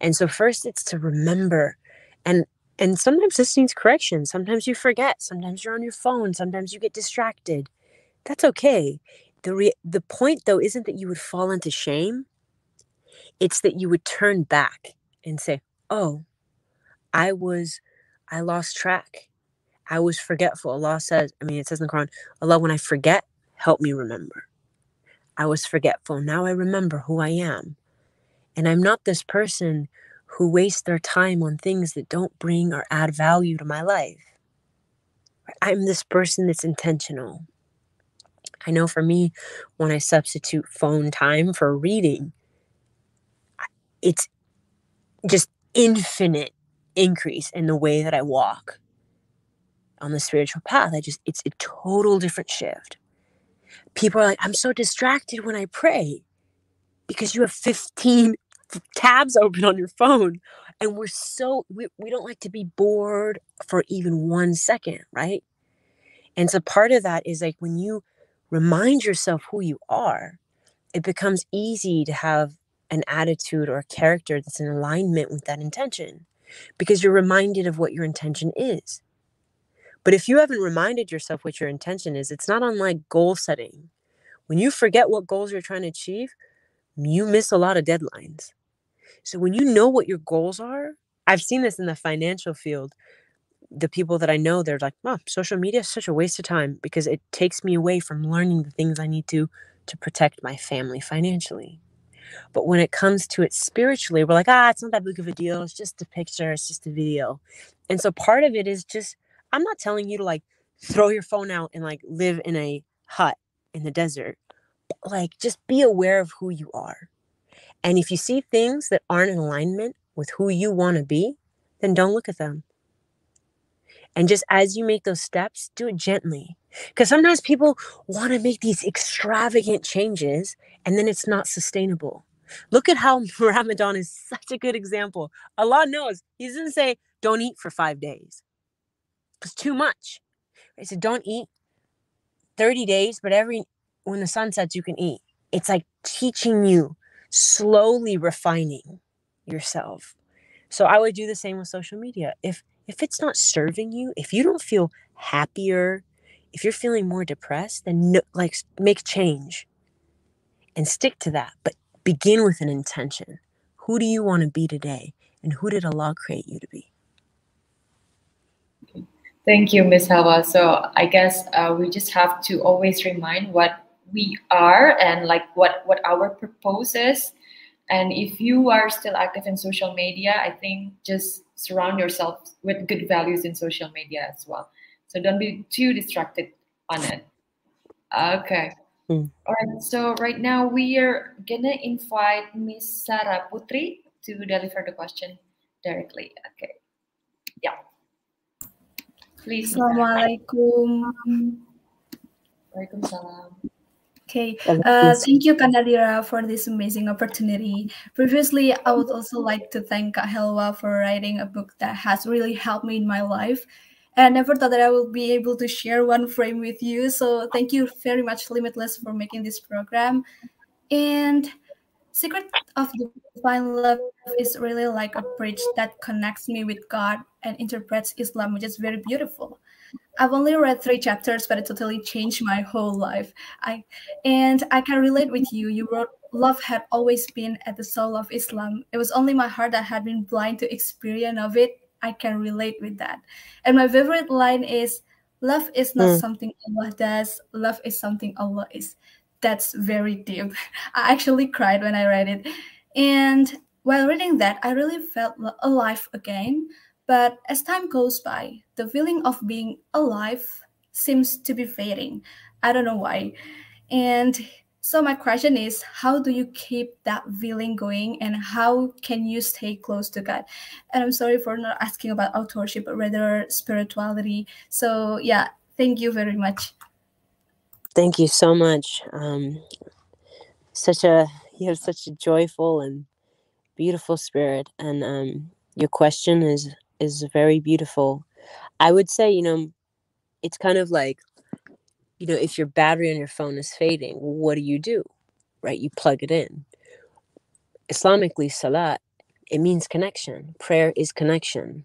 And so, first, it's to remember. And and sometimes this needs correction. Sometimes you forget. Sometimes you're on your phone. Sometimes you get distracted. That's okay. The re- the point though isn't that you would fall into shame. It's that you would turn back and say, "Oh, I was I lost track. I was forgetful. Allah says, I mean, it says in the Quran, Allah, when I forget, help me remember. I was forgetful. Now I remember who I am. And I'm not this person who wastes their time on things that don't bring or add value to my life. I'm this person that's intentional. I know for me, when I substitute phone time for reading, it's just infinite increase in the way that I walk on the spiritual path. I just, it's a total different shift. People are like, I'm so distracted when I pray because you have 15 tabs open on your phone. And we're so, we, we don't like to be bored for even one second, right? And so part of that is like when you remind yourself who you are, it becomes easy to have an attitude or a character that's in alignment with that intention because you're reminded of what your intention is. But if you haven't reminded yourself what your intention is, it's not unlike goal setting. When you forget what goals you're trying to achieve, you miss a lot of deadlines. So when you know what your goals are, I've seen this in the financial field. The people that I know, they're like, oh, social media is such a waste of time because it takes me away from learning the things I need to to protect my family financially. But when it comes to it spiritually, we're like, ah, it's not that big of a deal. It's just a picture, it's just a video. And so part of it is just, I'm not telling you to like throw your phone out and like live in a hut in the desert. But like just be aware of who you are. And if you see things that aren't in alignment with who you want to be, then don't look at them. And just as you make those steps, do it gently. Because sometimes people want to make these extravagant changes and then it's not sustainable. Look at how Ramadan is such a good example. Allah knows. He doesn't say, don't eat for five days. It's too much. He said, don't eat 30 days, but every when the sun sets, you can eat. It's like teaching you, slowly refining yourself. So I would do the same with social media. If if it's not serving you, if you don't feel happier, if you're feeling more depressed, then no, like make change and stick to that. But begin with an intention. Who do you want to be today? And who did Allah create you to be? Thank you, Ms. Helwa. So I guess uh, we just have to always remind what we are and like what what our purpose is. And if you are still active in social media, I think just surround yourself with good values in social media as well. So don't be too distracted on it. Okay. Mm. All right. So right now we are gonna invite Miss Sarah Putri to deliver the question directly. Okay. Yeah. Please. Assalamualaikum. Waalaikumsalam. Okay, uh, thank you, Kak Nadira, for this amazing opportunity. Previously, I would also like to thank Helwa for writing a book that has really helped me in my life. And I never thought that I will be able to share one frame with you. So thank you very much, Limitless, for making this program. And Secret of Divine Love is really like a bridge that connects me with God and interprets Islam, which is very beautiful. I've only read three chapters, but it totally changed my whole life. I and I can relate with you. You wrote love had always been at the soul of Islam. It was only my heart that had been blind to experience of it. I can relate with that. And my favorite line is love is not mm. something Allah does, love is something Allah is. That's very deep. I actually cried when I read it. And while reading that, I really felt alive again but as time goes by, the feeling of being alive seems to be fading. I don't know why. And so my question is, how do you keep that feeling going and how can you stay close to God? And I'm sorry for not asking about authorship, but rather spirituality. So yeah, thank you very much. Thank you so much. Um, such a you have such a joyful and beautiful spirit, and um, your question is is very beautiful. I would say, you know, it's kind of like, you know, if your battery on your phone is fading, what do you do? Right? You plug it in. Islamically, salat, it means connection. Prayer is connection.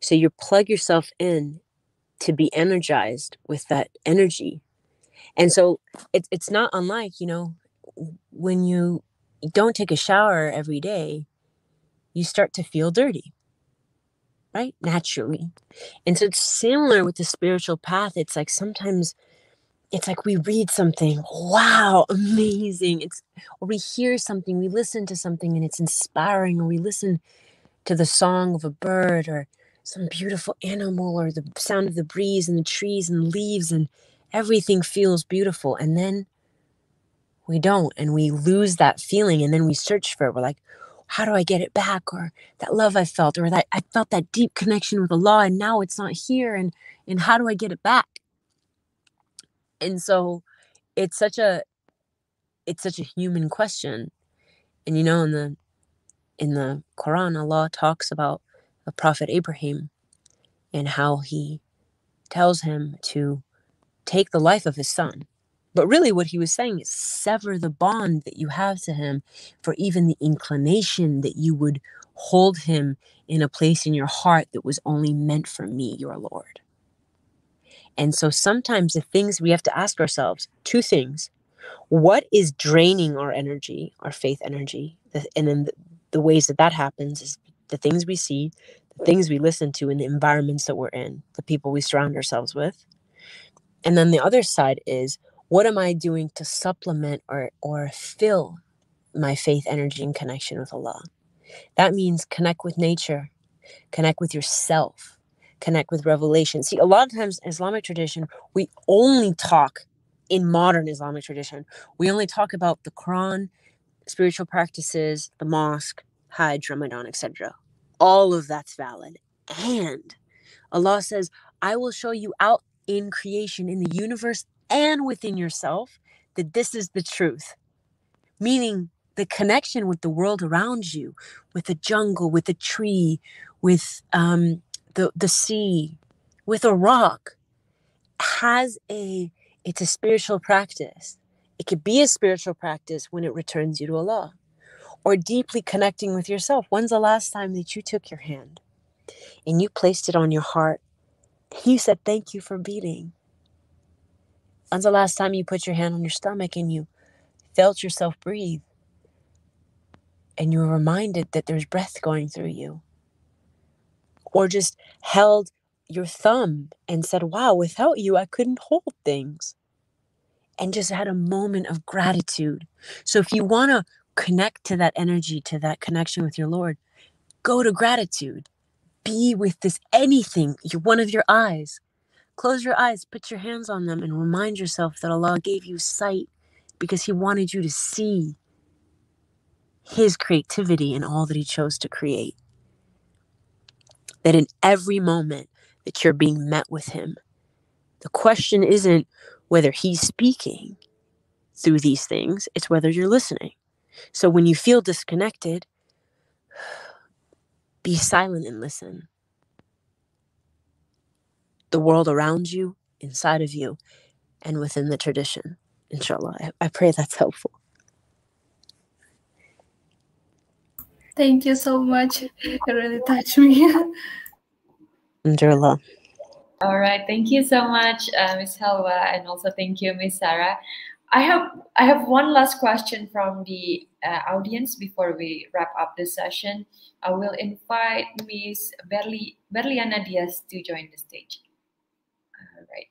So you plug yourself in to be energized with that energy. And so it, it's not unlike, you know, when you don't take a shower every day, you start to feel dirty right? Naturally. And so it's similar with the spiritual path. It's like sometimes it's like we read something, wow, amazing. It's or we hear something, we listen to something and it's inspiring, or we listen to the song of a bird or some beautiful animal or the sound of the breeze and the trees and leaves and everything feels beautiful. And then we don't and we lose that feeling and then we search for it. We're like, how do I get it back? Or that love I felt, or that I felt that deep connection with Allah and now it's not here. And and how do I get it back? And so it's such a it's such a human question. And you know, in the in the Quran, Allah talks about the Prophet Abraham and how he tells him to take the life of his son but really, what he was saying is sever the bond that you have to him for even the inclination that you would hold him in a place in your heart that was only meant for me, your Lord. And so sometimes the things we have to ask ourselves two things. What is draining our energy, our faith energy? And then the, the ways that that happens is the things we see, the things we listen to, and the environments that we're in, the people we surround ourselves with. And then the other side is what am i doing to supplement or or fill my faith energy and connection with allah that means connect with nature connect with yourself connect with revelation see a lot of times in islamic tradition we only talk in modern islamic tradition we only talk about the quran spiritual practices, the mosque, Hajj, Ramadan, etc. All of that's valid. And Allah says, I will show you out in creation, in the universe, and within yourself that this is the truth. Meaning the connection with the world around you, with the jungle, with the tree, with um, the, the sea, with a rock, has a it's a spiritual practice. It could be a spiritual practice when it returns you to Allah or deeply connecting with yourself. When's the last time that you took your hand and you placed it on your heart? You said, Thank you for beating. When's the last time you put your hand on your stomach and you felt yourself breathe? And you were reminded that there's breath going through you. Or just held your thumb and said, Wow, without you, I couldn't hold things. And just had a moment of gratitude. So if you want to connect to that energy, to that connection with your Lord, go to gratitude. Be with this anything, you, one of your eyes. Close your eyes, put your hands on them, and remind yourself that Allah gave you sight because He wanted you to see His creativity in all that He chose to create. That in every moment that you're being met with Him, the question isn't whether He's speaking through these things, it's whether you're listening. So when you feel disconnected, be silent and listen. The world around you, inside of you, and within the tradition. Inshallah. I, I pray that's helpful. Thank you so much. It really touched me. Inshallah. All right. Thank you so much, uh, Ms. Helwa, and also thank you, Ms. Sarah. I have I have one last question from the uh, audience before we wrap up the session. I will invite Ms. Berli Berliana Diaz to join the stage. All right.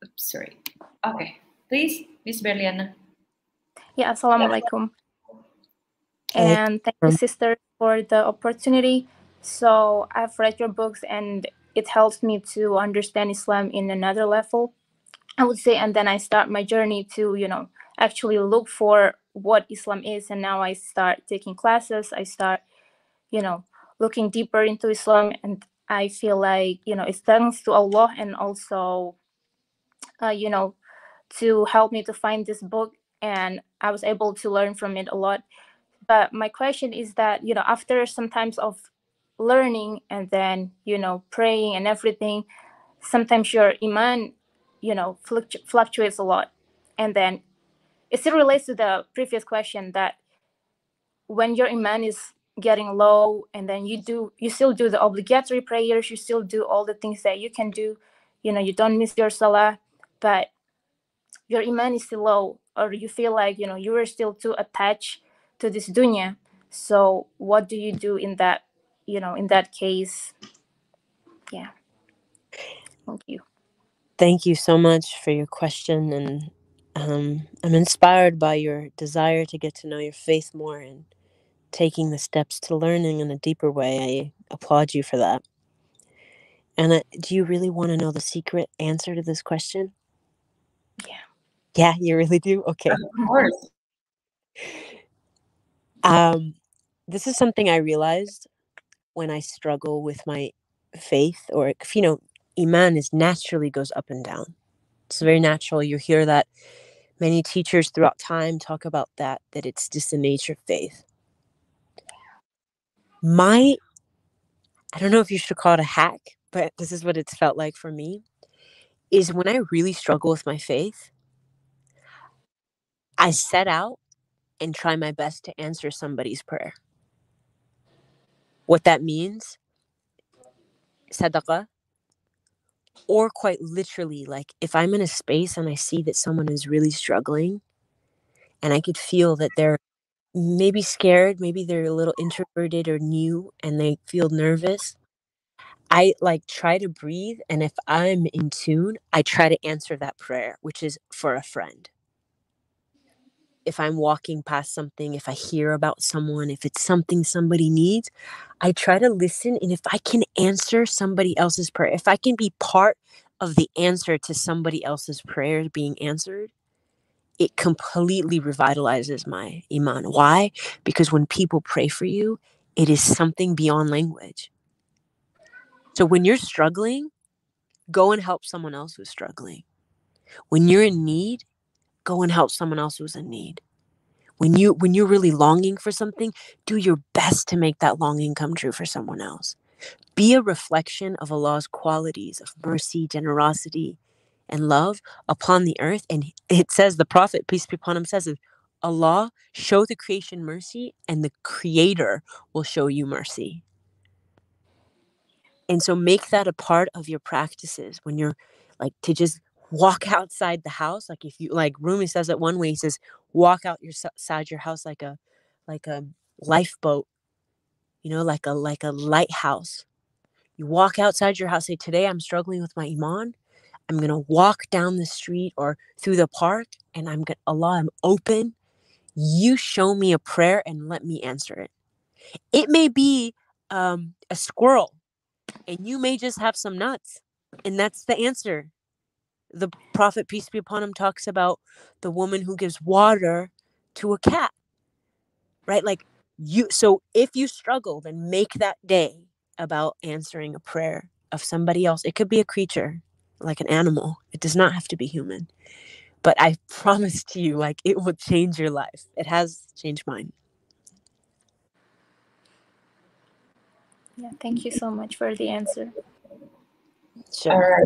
Oops, sorry. Okay, please, Ms. Berliana. Yeah, assalamualaikum. And thank you, sister, for the opportunity. So I've read your books and it helps me to understand Islam in another level I would say, and then I start my journey to, you know, actually look for what Islam is. And now I start taking classes. I start, you know, looking deeper into Islam. And I feel like, you know, it's thanks to Allah and also, uh, you know, to help me to find this book. And I was able to learn from it a lot. But my question is that, you know, after some times of learning and then, you know, praying and everything, sometimes your iman you know fluctu- fluctuates a lot. And then it still relates to the previous question that when your iman is getting low and then you do you still do the obligatory prayers you still do all the things that you can do you know you don't miss your salah but your iman is still low or you feel like you know you are still too attached to this dunya so what do you do in that you know in that case yeah thank you Thank you so much for your question. And um, I'm inspired by your desire to get to know your faith more and taking the steps to learning in a deeper way. I applaud you for that. And do you really want to know the secret answer to this question? Yeah. Yeah, you really do? Okay. Of course. Um, this is something I realized when I struggle with my faith or, you know, iman is naturally goes up and down. It's very natural. You hear that many teachers throughout time talk about that, that it's just the nature of faith. My, I don't know if you should call it a hack, but this is what it's felt like for me, is when I really struggle with my faith, I set out and try my best to answer somebody's prayer. What that means, sadaqah, or quite literally like if i'm in a space and i see that someone is really struggling and i could feel that they're maybe scared maybe they're a little introverted or new and they feel nervous i like try to breathe and if i'm in tune i try to answer that prayer which is for a friend if I'm walking past something, if I hear about someone, if it's something somebody needs, I try to listen. And if I can answer somebody else's prayer, if I can be part of the answer to somebody else's prayer being answered, it completely revitalizes my iman. Why? Because when people pray for you, it is something beyond language. So when you're struggling, go and help someone else who's struggling. When you're in need, go and help someone else who's in need. When you when you're really longing for something, do your best to make that longing come true for someone else. Be a reflection of Allah's qualities of mercy, generosity, and love upon the earth. And it says, the Prophet, peace be upon him, says, Allah show the creation mercy, and the Creator will show you mercy. And so make that a part of your practices when you're like to just walk outside the house. Like if you like Rumi says it one way, he says, walk out your side your house like a like a lifeboat, you know, like a like a lighthouse. You walk outside your house, say, Today I'm struggling with my iman. I'm gonna walk down the street or through the park and I'm gonna Allah, I'm open. You show me a prayer and let me answer it. It may be um, a squirrel and you may just have some nuts. And that's the answer. The Prophet, peace be upon him, talks about the woman who gives water to a cat. Right? Like you so if you struggle, then make that day about answering a prayer of somebody else. It could be a creature, like an animal. It does not have to be human. But I promise to you, like it will change your life. It has changed mine. Yeah, thank you so much for the answer. Sure.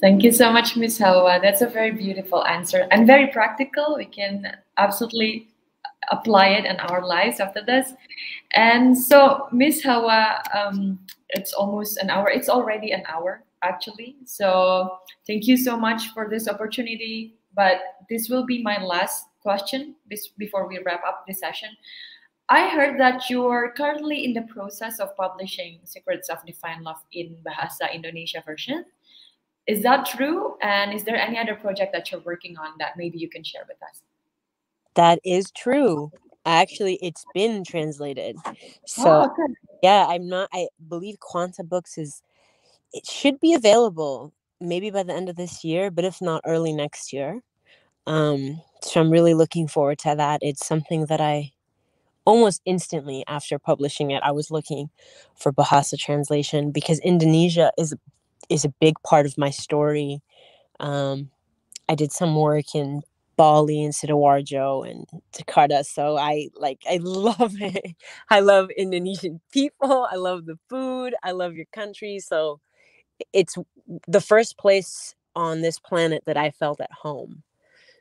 Thank you so much, Miss Helwa. That's a very beautiful answer and very practical. We can absolutely apply it in our lives after this. And so, Miss Helwa, um, it's almost an hour. It's already an hour, actually. So, thank you so much for this opportunity. But this will be my last question before we wrap up this session. I heard that you're currently in the process of publishing Secrets of Divine Love in Bahasa Indonesia version. Is that true? And is there any other project that you're working on that maybe you can share with us? That is true. Actually, it's been translated. So, oh, okay. yeah, I'm not, I believe Quanta Books is, it should be available maybe by the end of this year, but if not, early next year. Um, so I'm really looking forward to that. It's something that I almost instantly after publishing it, I was looking for Bahasa translation because Indonesia is is a big part of my story. Um, I did some work in Bali and Sidoarjo and Jakarta, so I like I love it. I love Indonesian people. I love the food. I love your country. So it's the first place on this planet that I felt at home.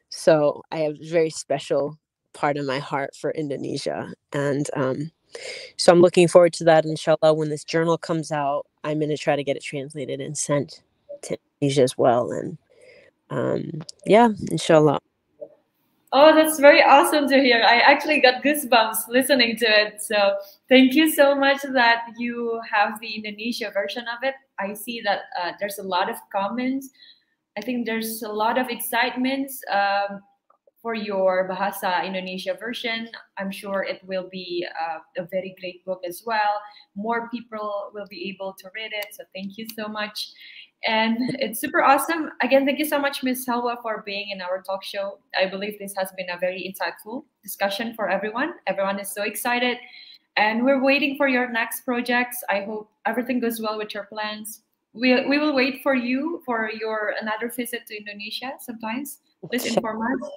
So I have a very special part of my heart for Indonesia. And um, so I'm looking forward to that, inshallah. When this journal comes out, I'm going to try to get it translated and sent to Indonesia as well. And um, yeah, inshallah. Oh, that's very awesome to hear. I actually got goosebumps listening to it. So thank you so much that you have the Indonesia version of it. I see that uh, there's a lot of comments. I think there's a lot of excitement. Um, for your Bahasa Indonesia version. I'm sure it will be uh, a very great book as well. More people will be able to read it. So thank you so much. And it's super awesome. Again, thank you so much, Ms. Helwa, for being in our talk show. I believe this has been a very insightful discussion for everyone. Everyone is so excited. And we're waiting for your next projects. I hope everything goes well with your plans. We, we will wait for you for your another visit to Indonesia sometimes. Inform us.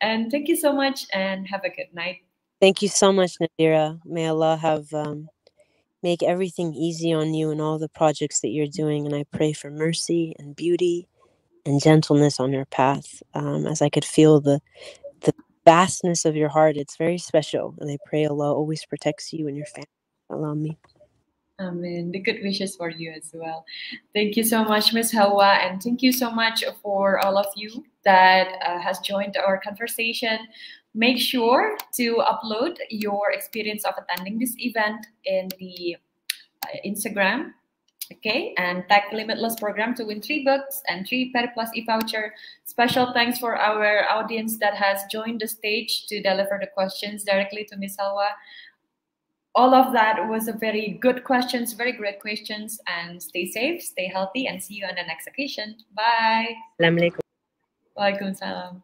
And thank you so much and have a good night. Thank you so much, Nadira. May Allah have um, make everything easy on you and all the projects that you're doing. And I pray for mercy and beauty and gentleness on your path. Um, as I could feel the the vastness of your heart, it's very special. And I pray Allah always protects you and your family. Allow me. Amen. The good wishes for you as well. Thank you so much, Ms. Helwa, and thank you so much for all of you that uh, has joined our conversation. Make sure to upload your experience of attending this event in the uh, Instagram, okay, and tag Limitless program to win three books and three Periplus e-voucher. Special thanks for our audience that has joined the stage to deliver the questions directly to Ms. Helwa all of that was a very good questions, very great questions. And stay safe, stay healthy, and see you on the next occasion. Bye. Waalaikumsalam.